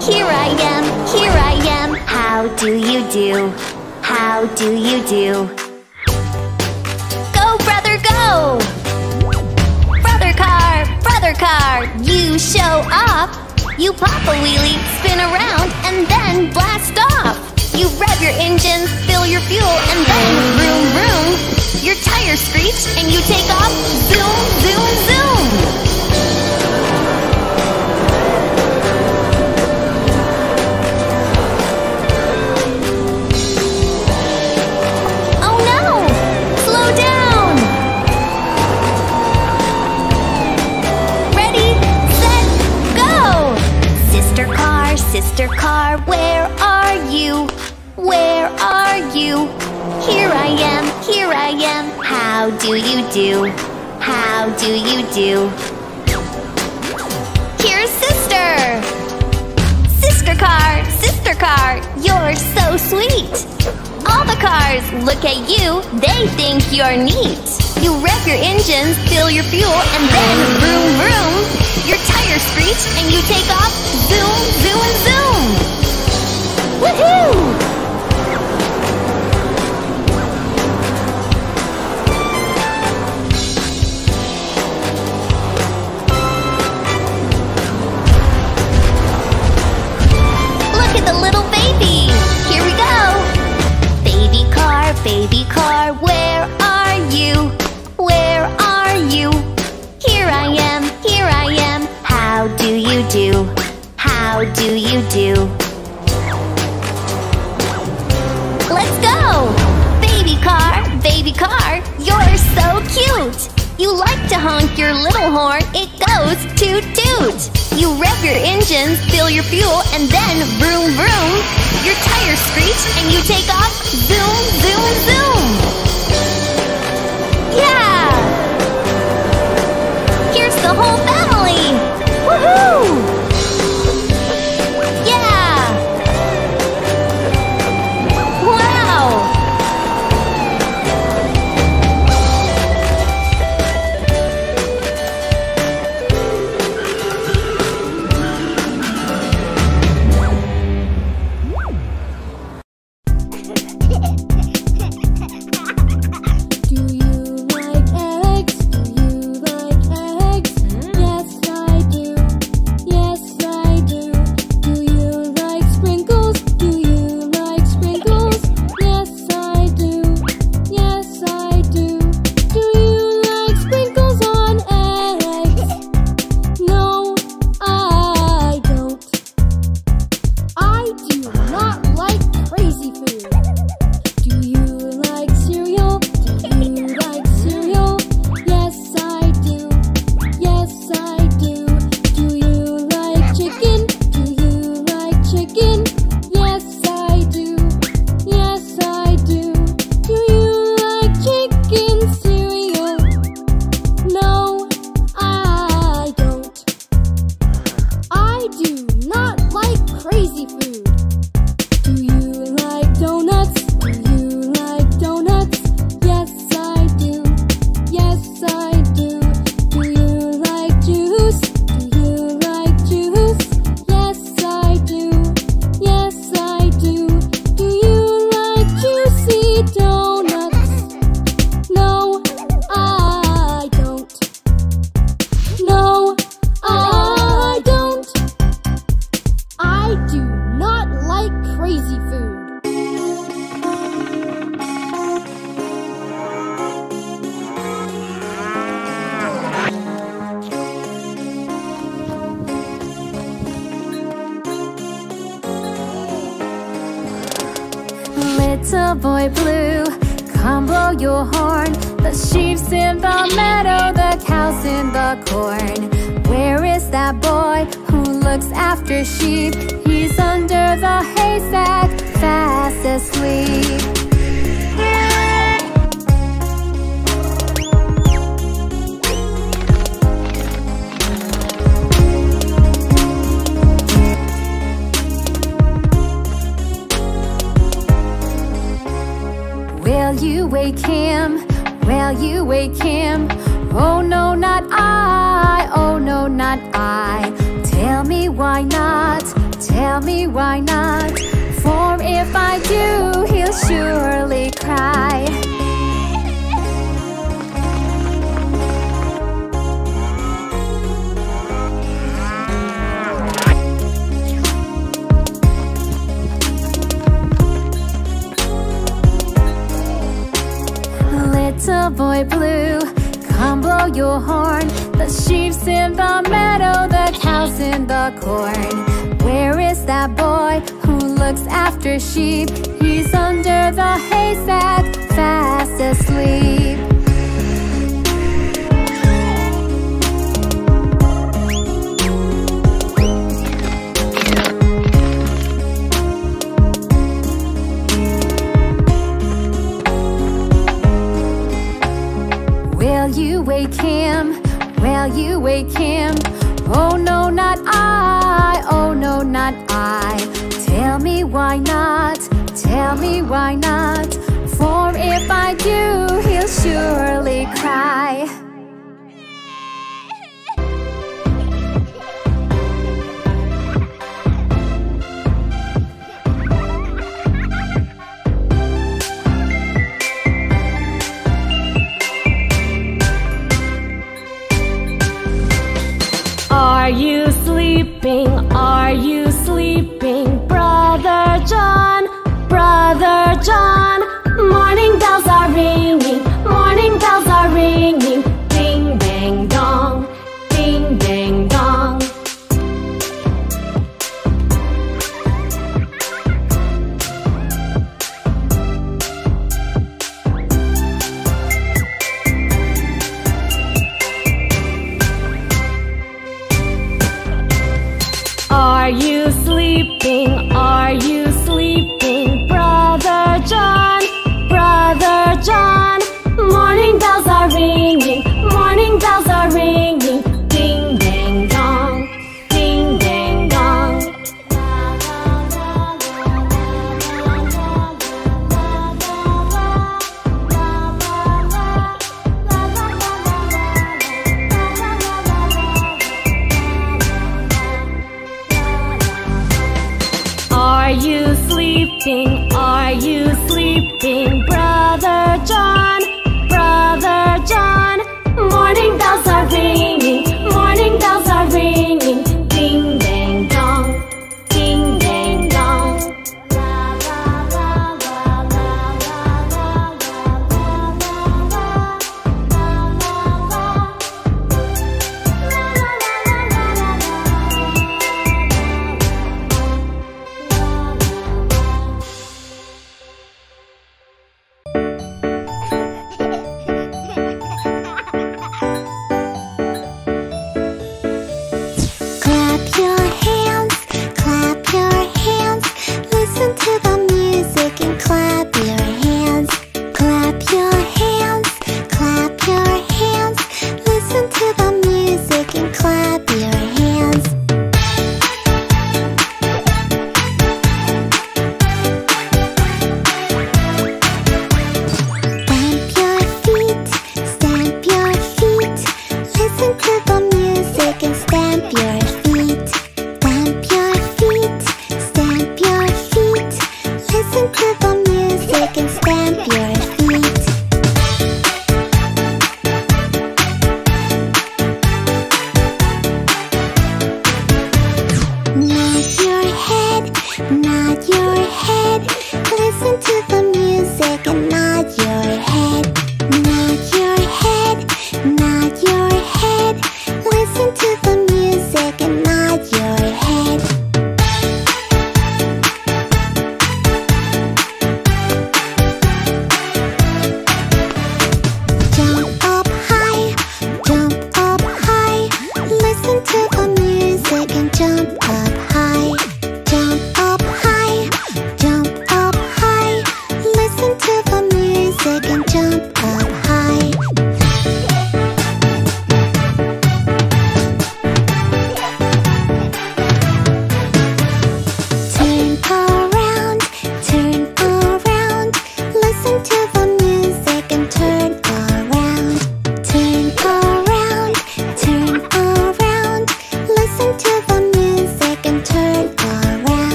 Here I am, here I am. How do you do? How do you do? Go, brother, go! Brother car, brother car, you show off. You pop a wheelie, spin around, and then blast off. You rev your engines, fill your fuel, and then vroom vroom. Your tires screech, and you take off. Zoom, zoom, zoom. Oh no! Slow down! Ready, set, go! Sister car, sister car, where are you? Where are you? Here I am, here I am. How do you do? How do you do? Here's sister! Sister car, sister car, you're so sweet. All the cars look at you, they think you're neat. You rev your engines, fill your fuel, and then vroom vroom. Your tires screech and you take off. Zoom, zoom, zoom. Woohoo! You do? Let's go! Baby car, baby car, you're so cute! You like to honk your little horn, it goes toot toot! You rev your engines, fill your fuel, and then vroom vroom! Your tires screech and you take off, zoom, zoom, zoom! Yeah! Here's the whole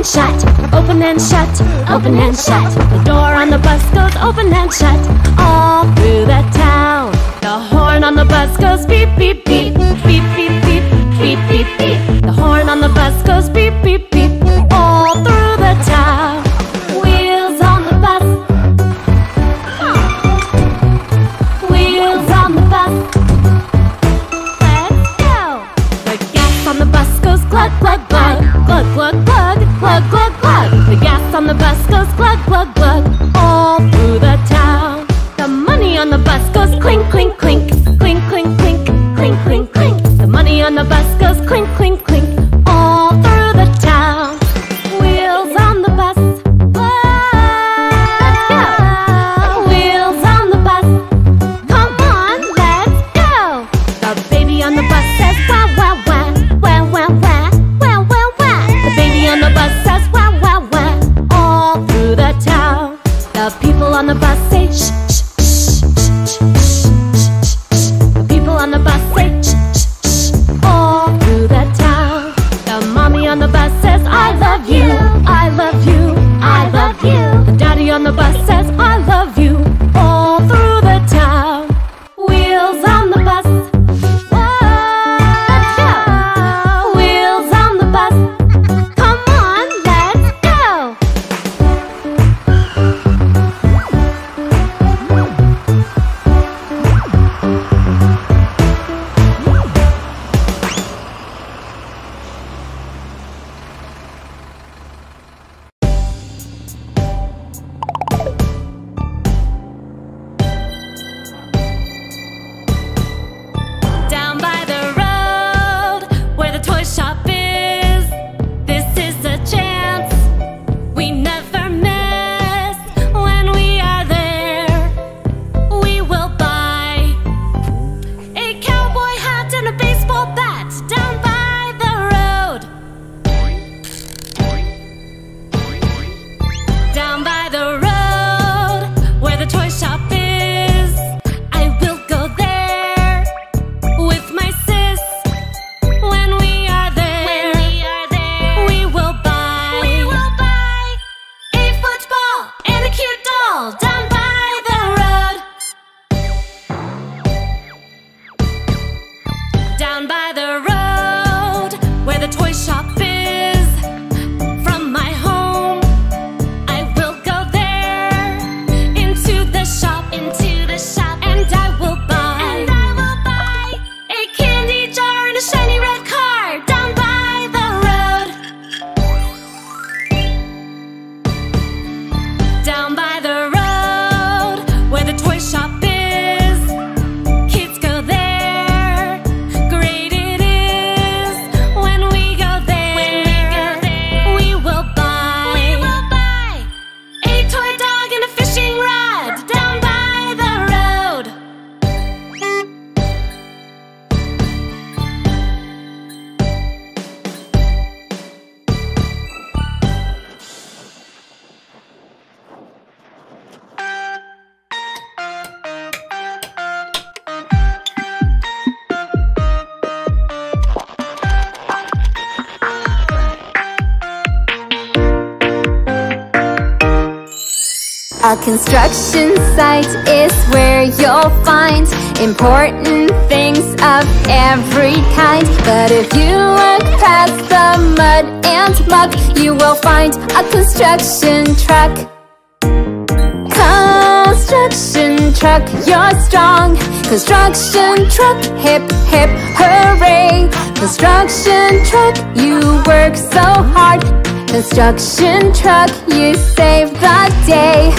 and shut, open and shut, open and shut. The door on the bus goes open and shut all through the town. The horn on the bus goes beep beep beep beep beep beep beep beep beep. The horn on the bus goes beep beep. clink, clink. You save the day.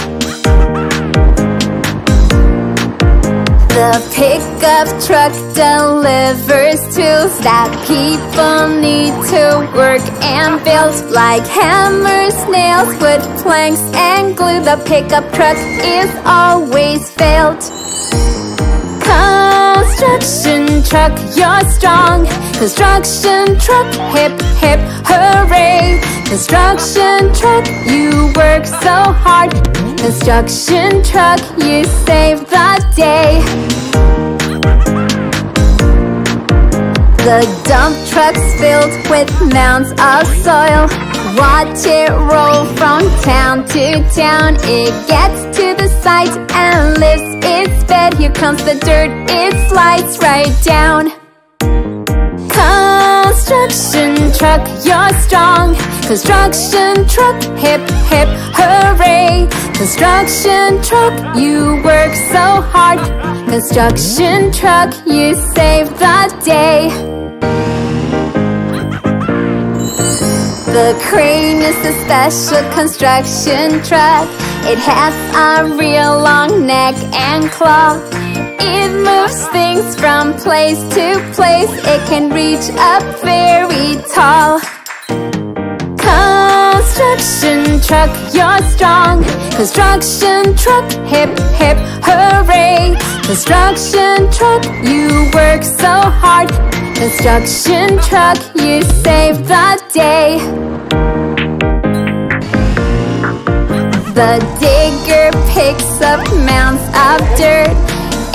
The pickup truck delivers tools that people need to work and build Like hammers, nails, wood planks and glue. The pickup truck is always filled Construction truck, you're strong. Construction truck, hip hip hooray Construction truck, you work so hard. Construction truck, you save the day. The dump truck's filled with mounds of soil. Watch it roll from town to town. It gets to the site and lifts its bed. Here comes the dirt, it slides right down. Construction truck, you're strong Construction truck, hip hip hooray. Construction truck, you work so hard. Construction truck, you save the day. The crane is a special construction truck. It has a real long neck and claw. It moves things from place to place. It can reach up very tall Construction truck, you're strong. Construction truck, hip hip hooray. Construction truck, you work so hard. Construction truck, you save the day. The digger picks up mounds of dirt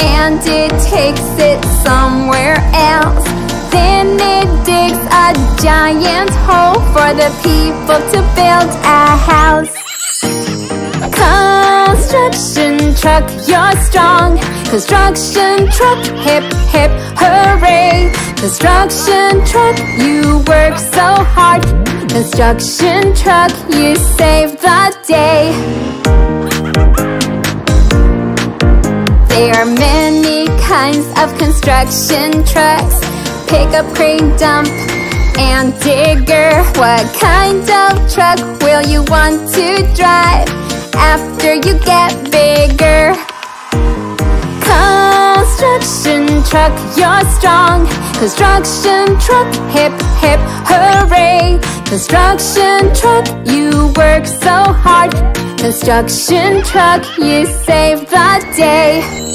And it takes it somewhere else Then it digs a giant hole For the people to build a house. Construction truck, you're strong. Construction truck, hip hip hooray. Construction truck, you work so hard. Construction truck, you save the day. There are many kinds of construction trucks Pickup, crane, dump, and digger. What kind of truck will you want to drive After you get bigger? Construction truck, you're strong. Construction truck, hip hip hooray. Construction truck, you work so hard. Construction truck, you save the day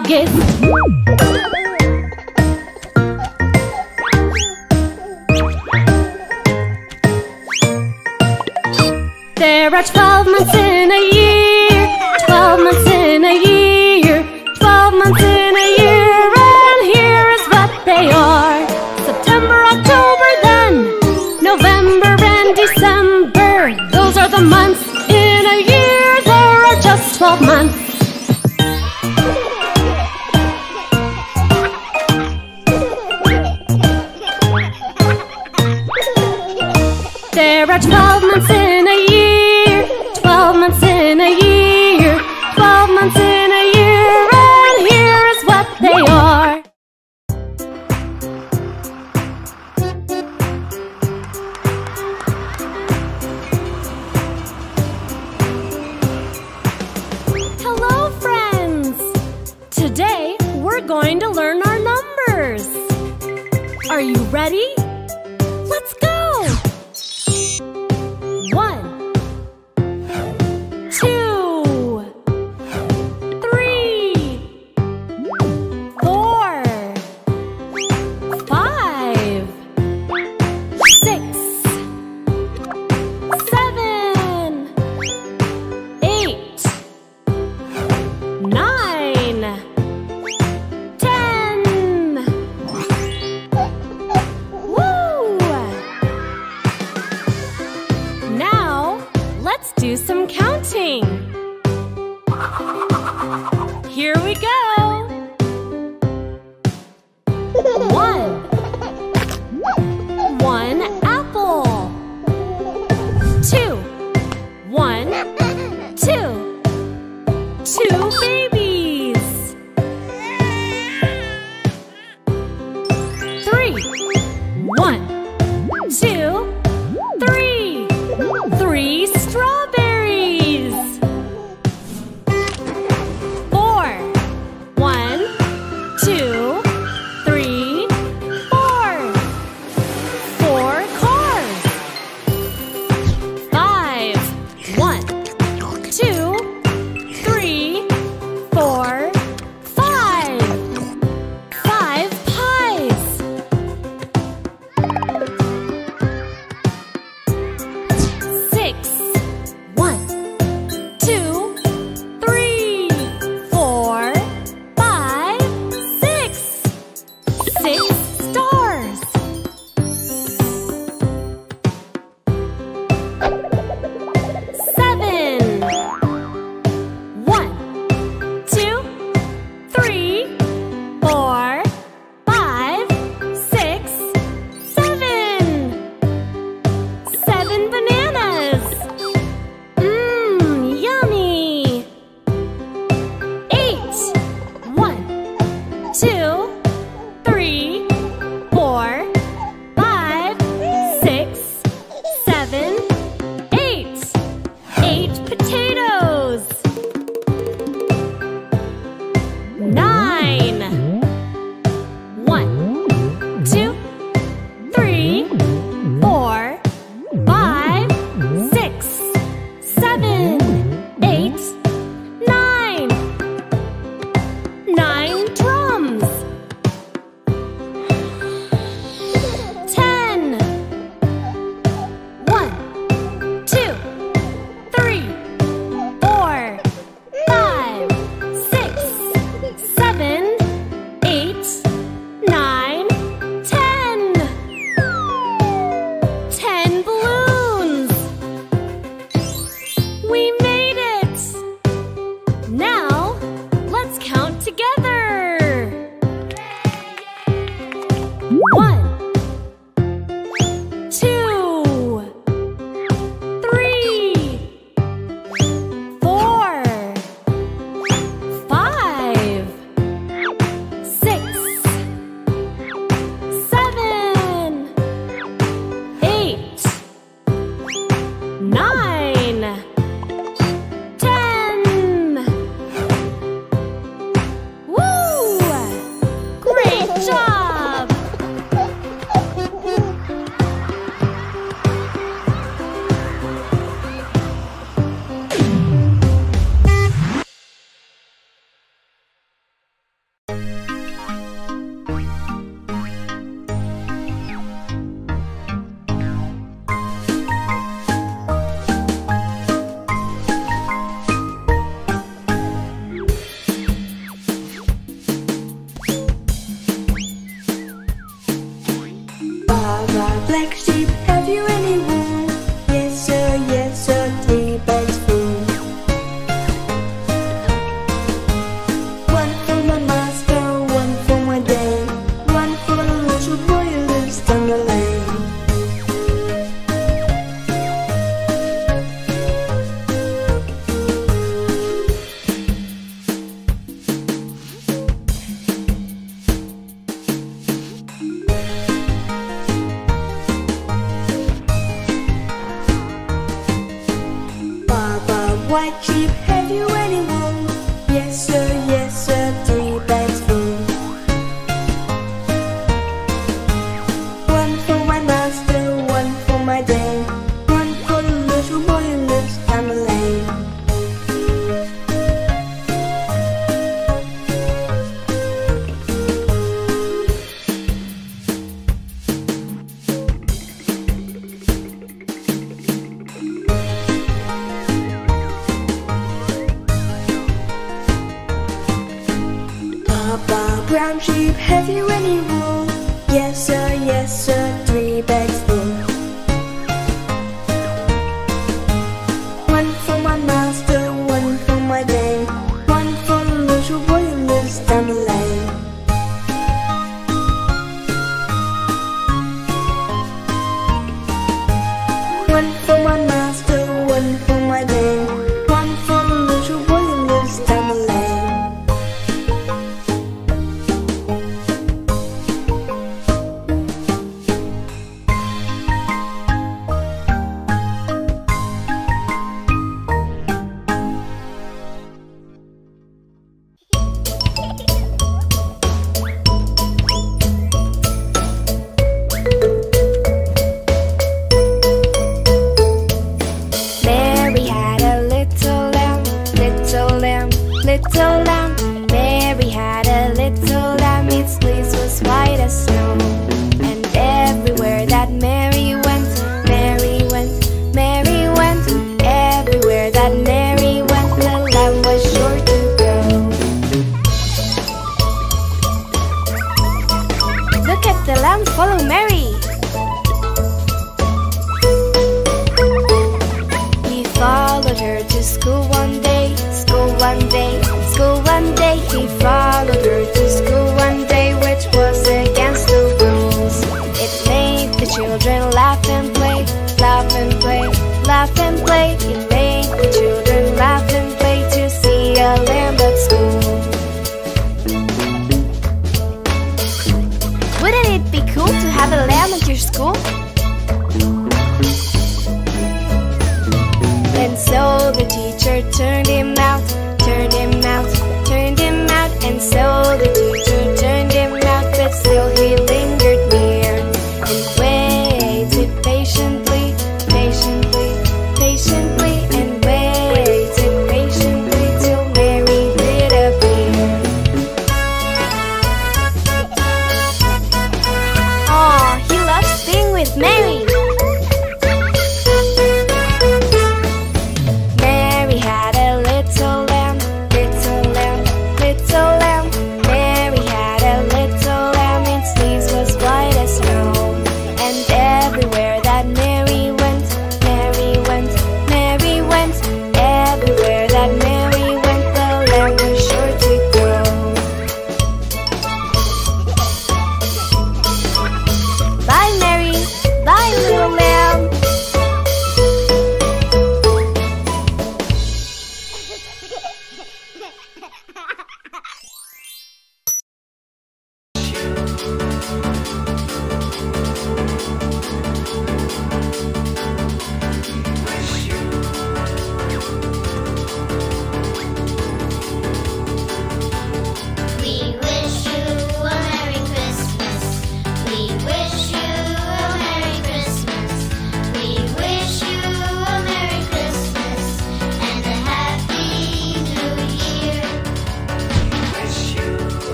August. There are 12 months in a year,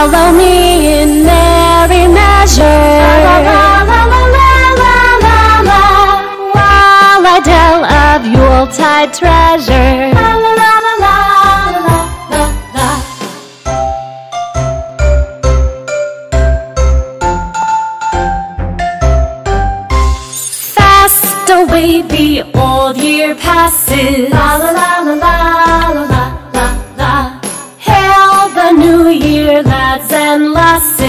Follow me in merry measure. While I tell of Yuletide treasure.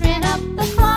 Ran up the clock.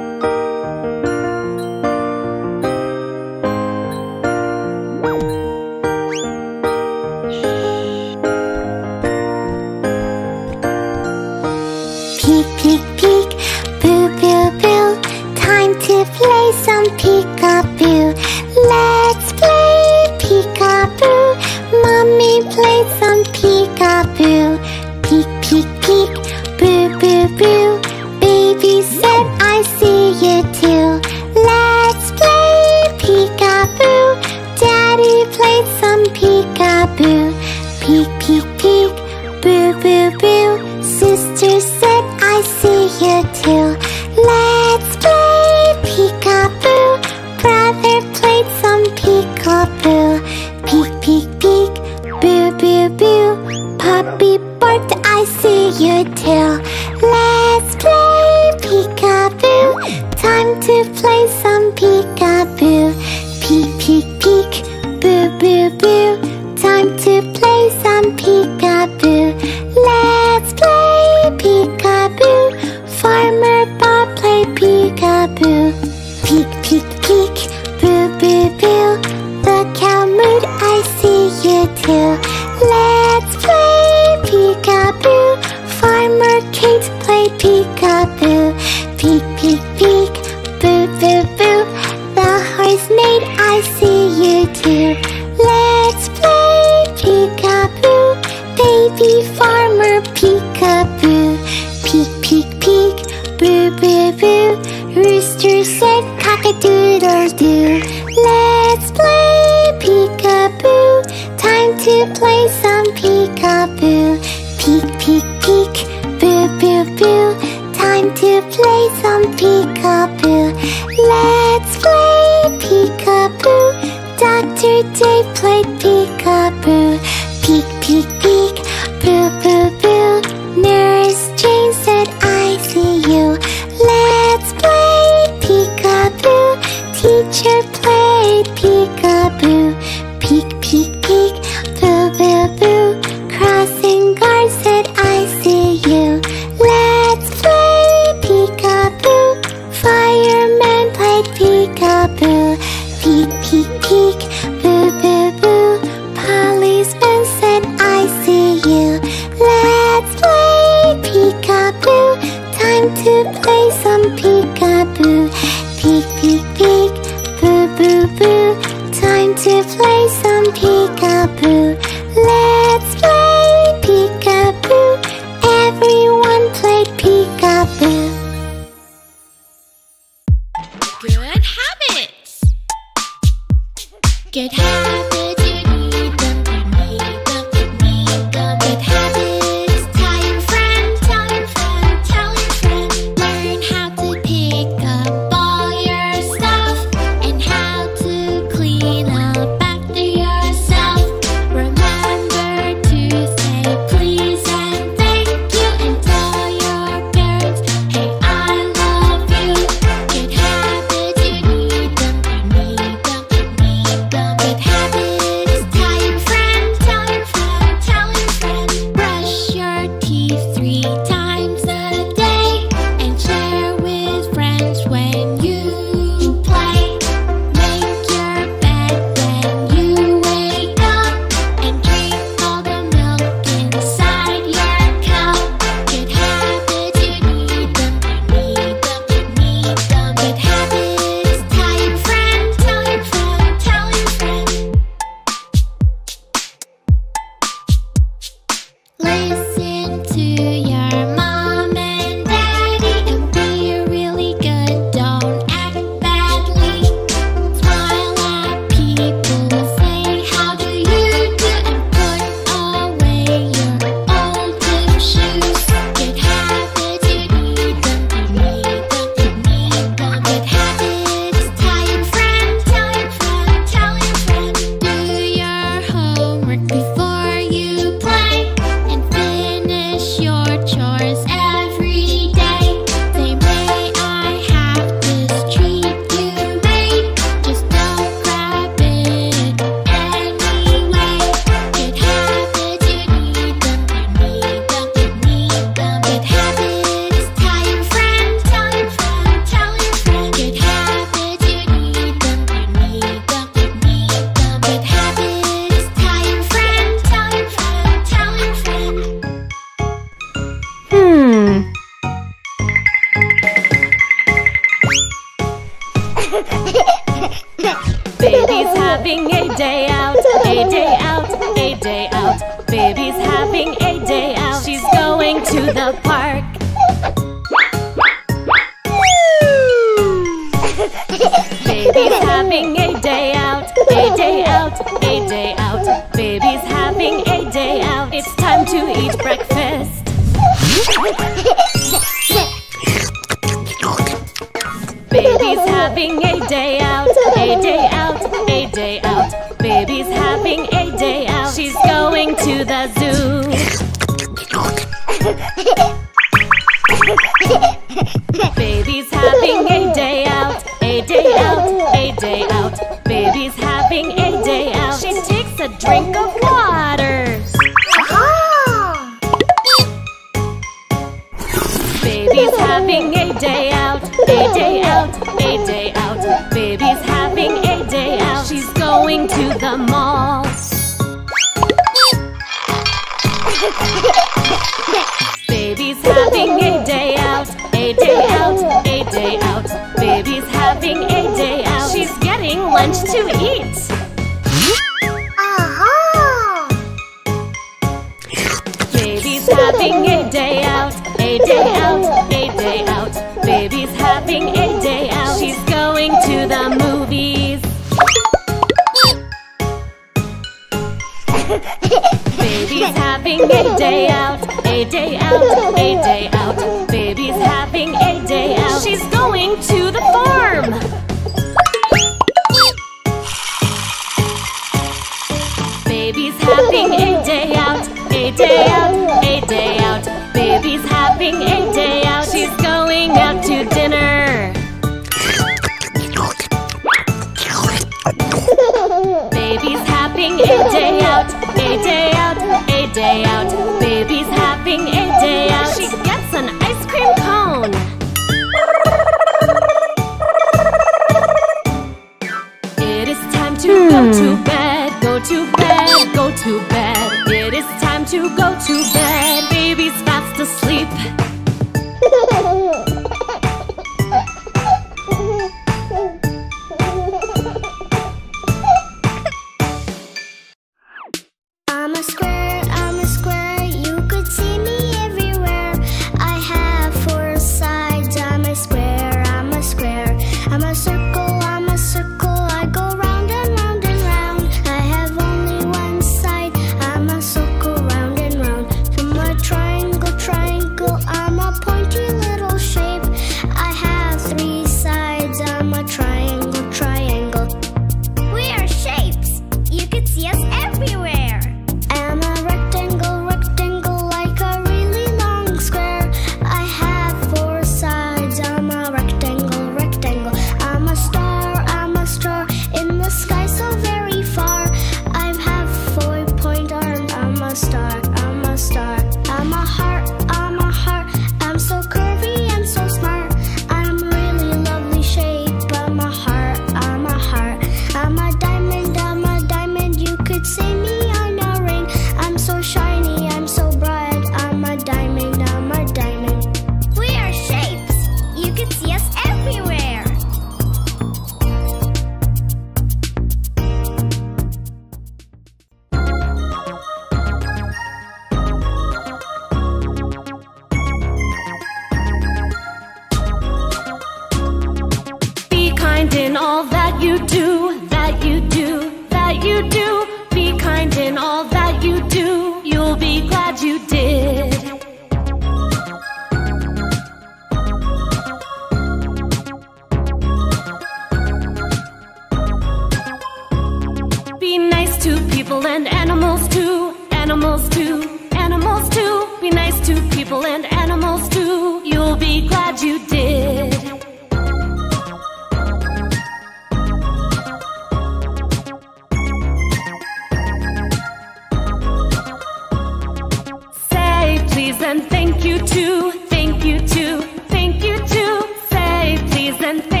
And thank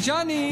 Johnny,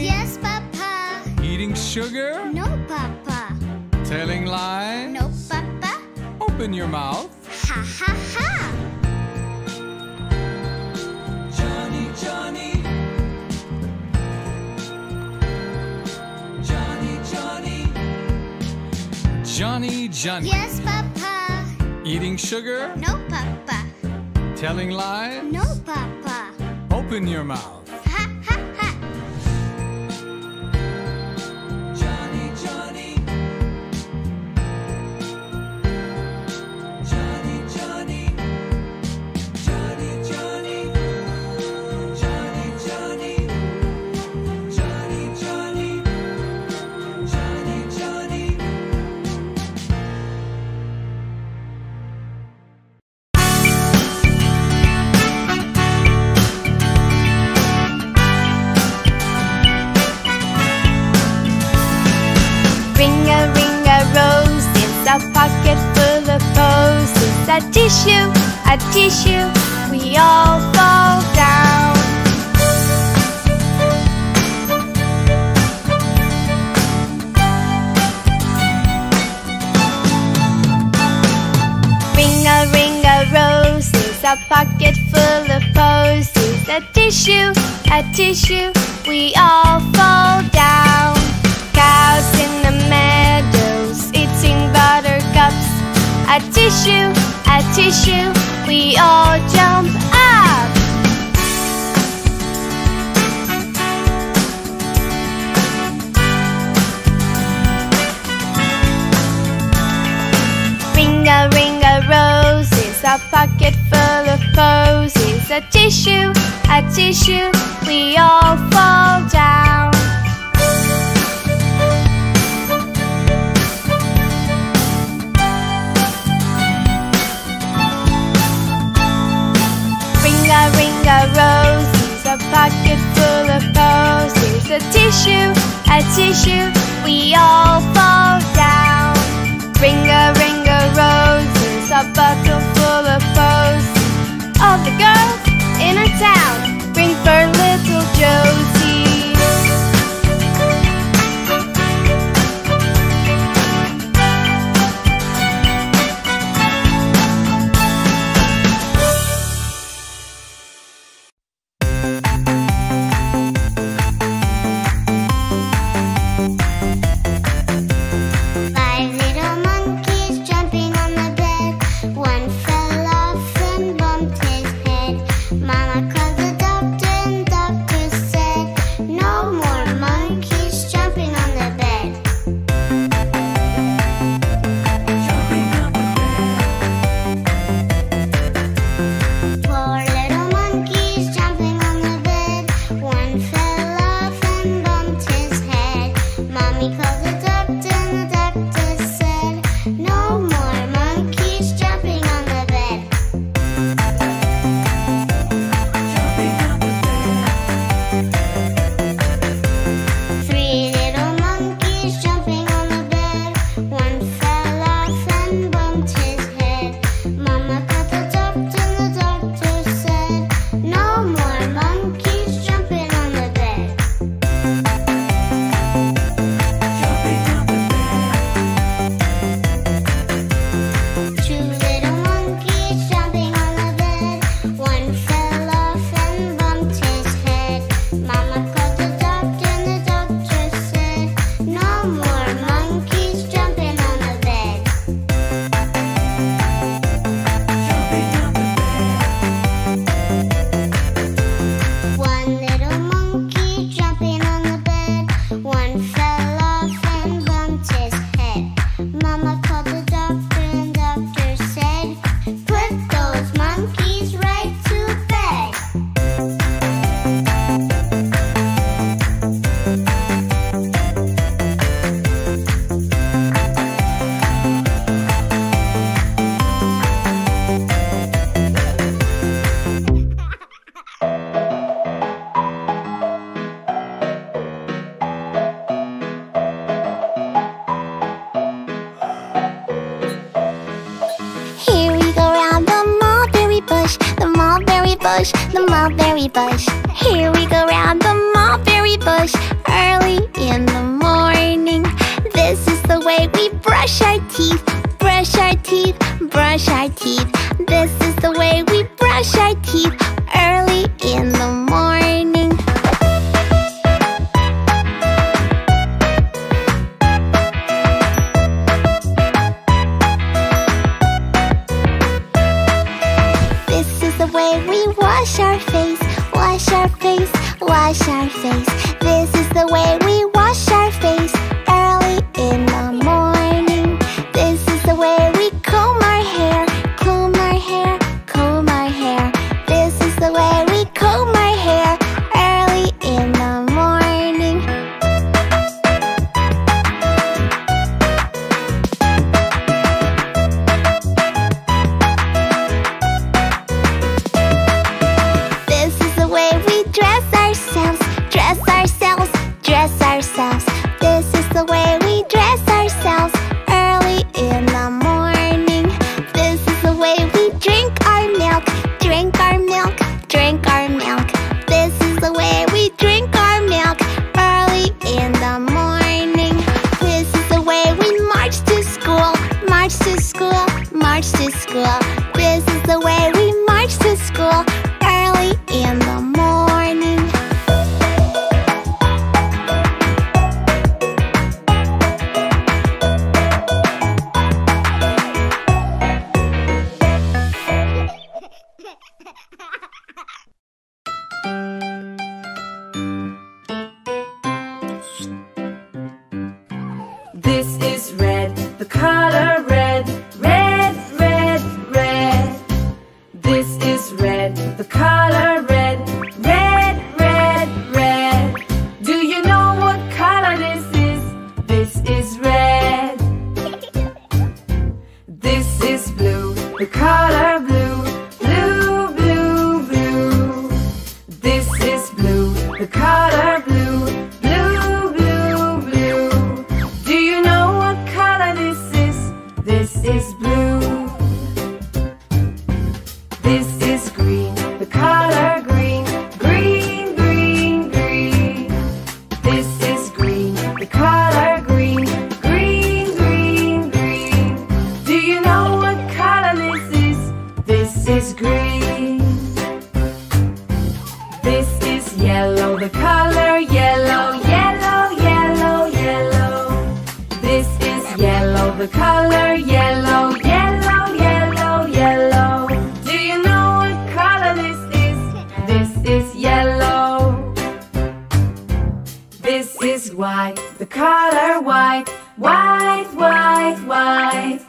color white, white, white, white.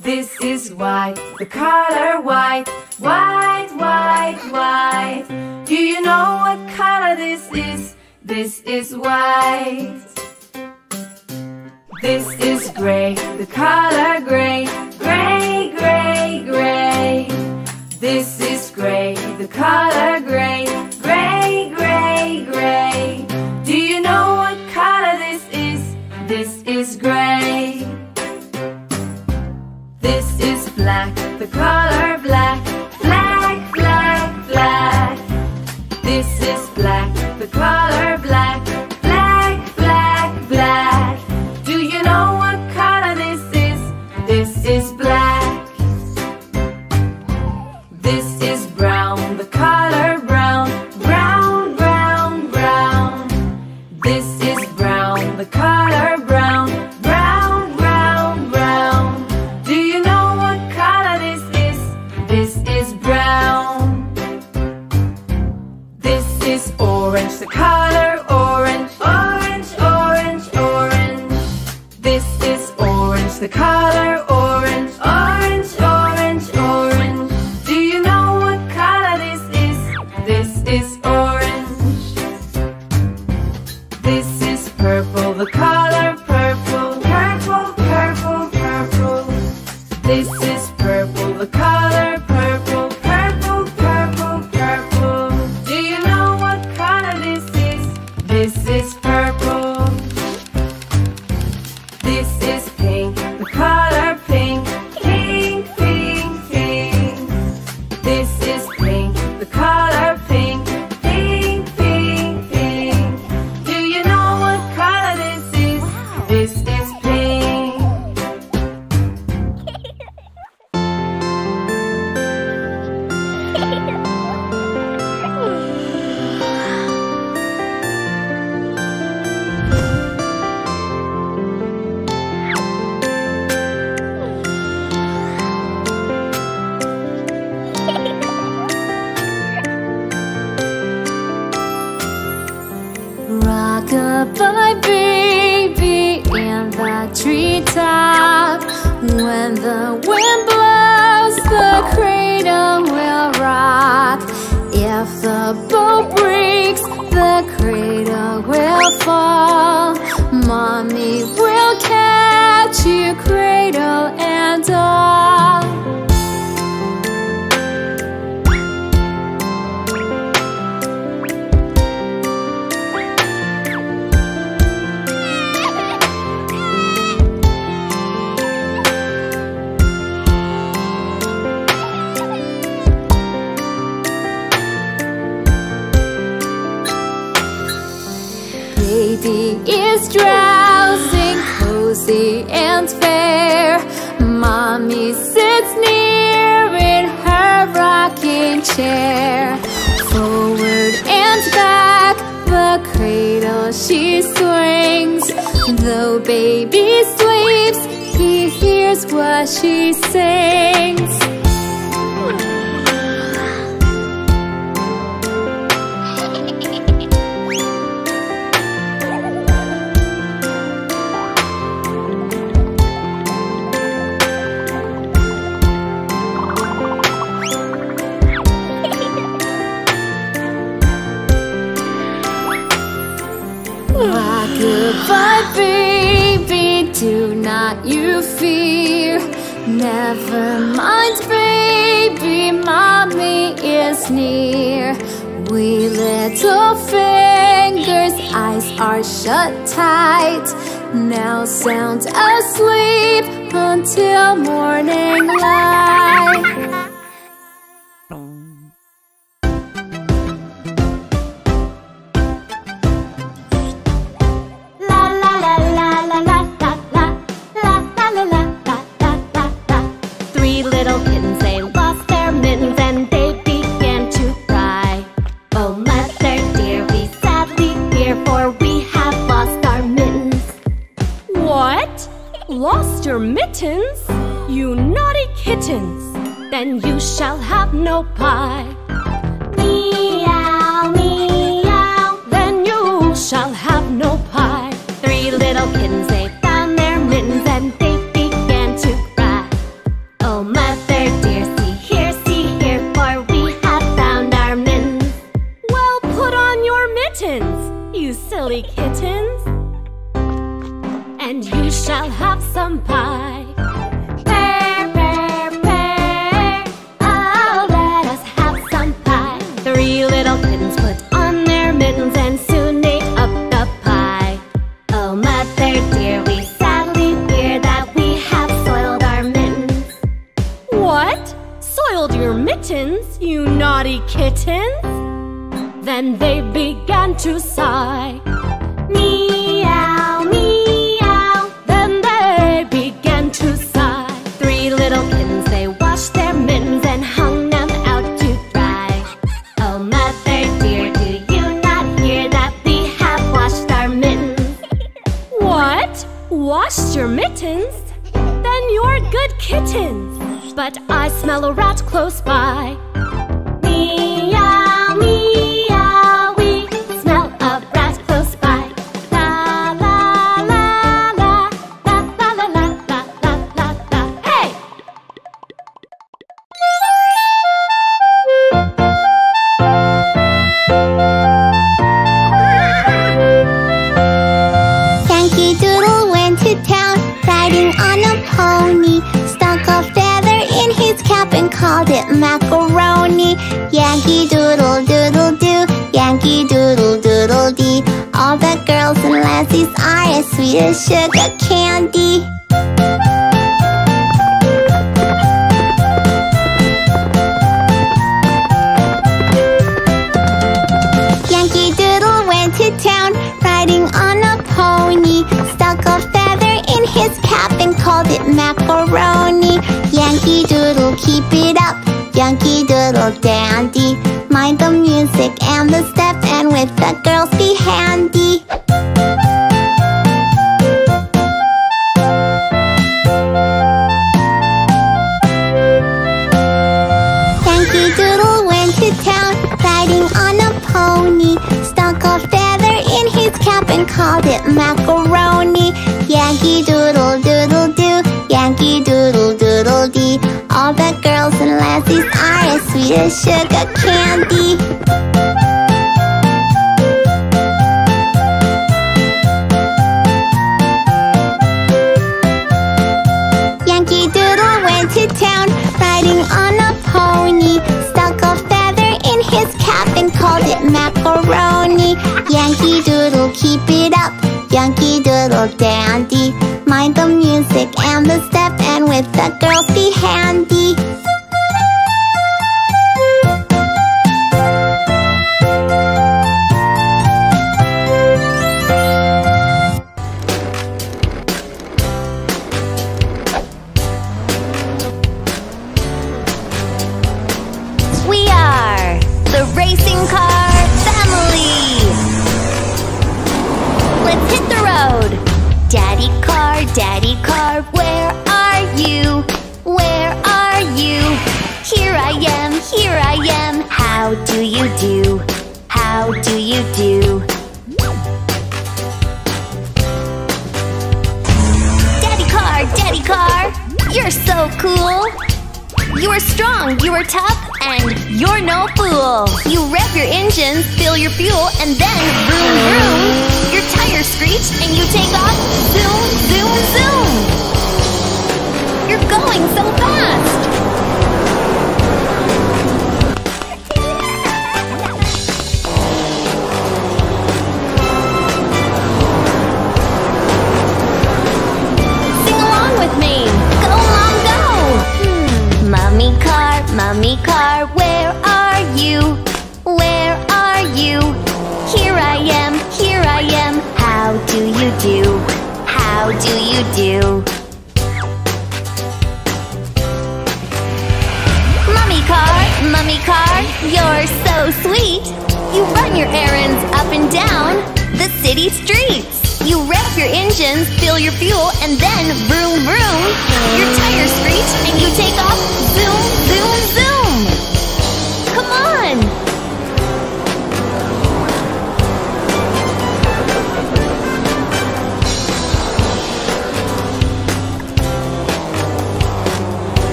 This is white, the color white, white, white, white. Do you know what color this is? This is white. This is gray, the color gray, gray, gray, gray. This is gray, the color gray, gray, gray, gray. This is gray. This is black. The color black. Black, black, black. chair. Forward and back The cradle she swings. Though baby sleeps He hears what she sings. to fear. Never mind, baby, mommy is near. We little fingers, eyes are shut tight. Now sound asleep until morning light.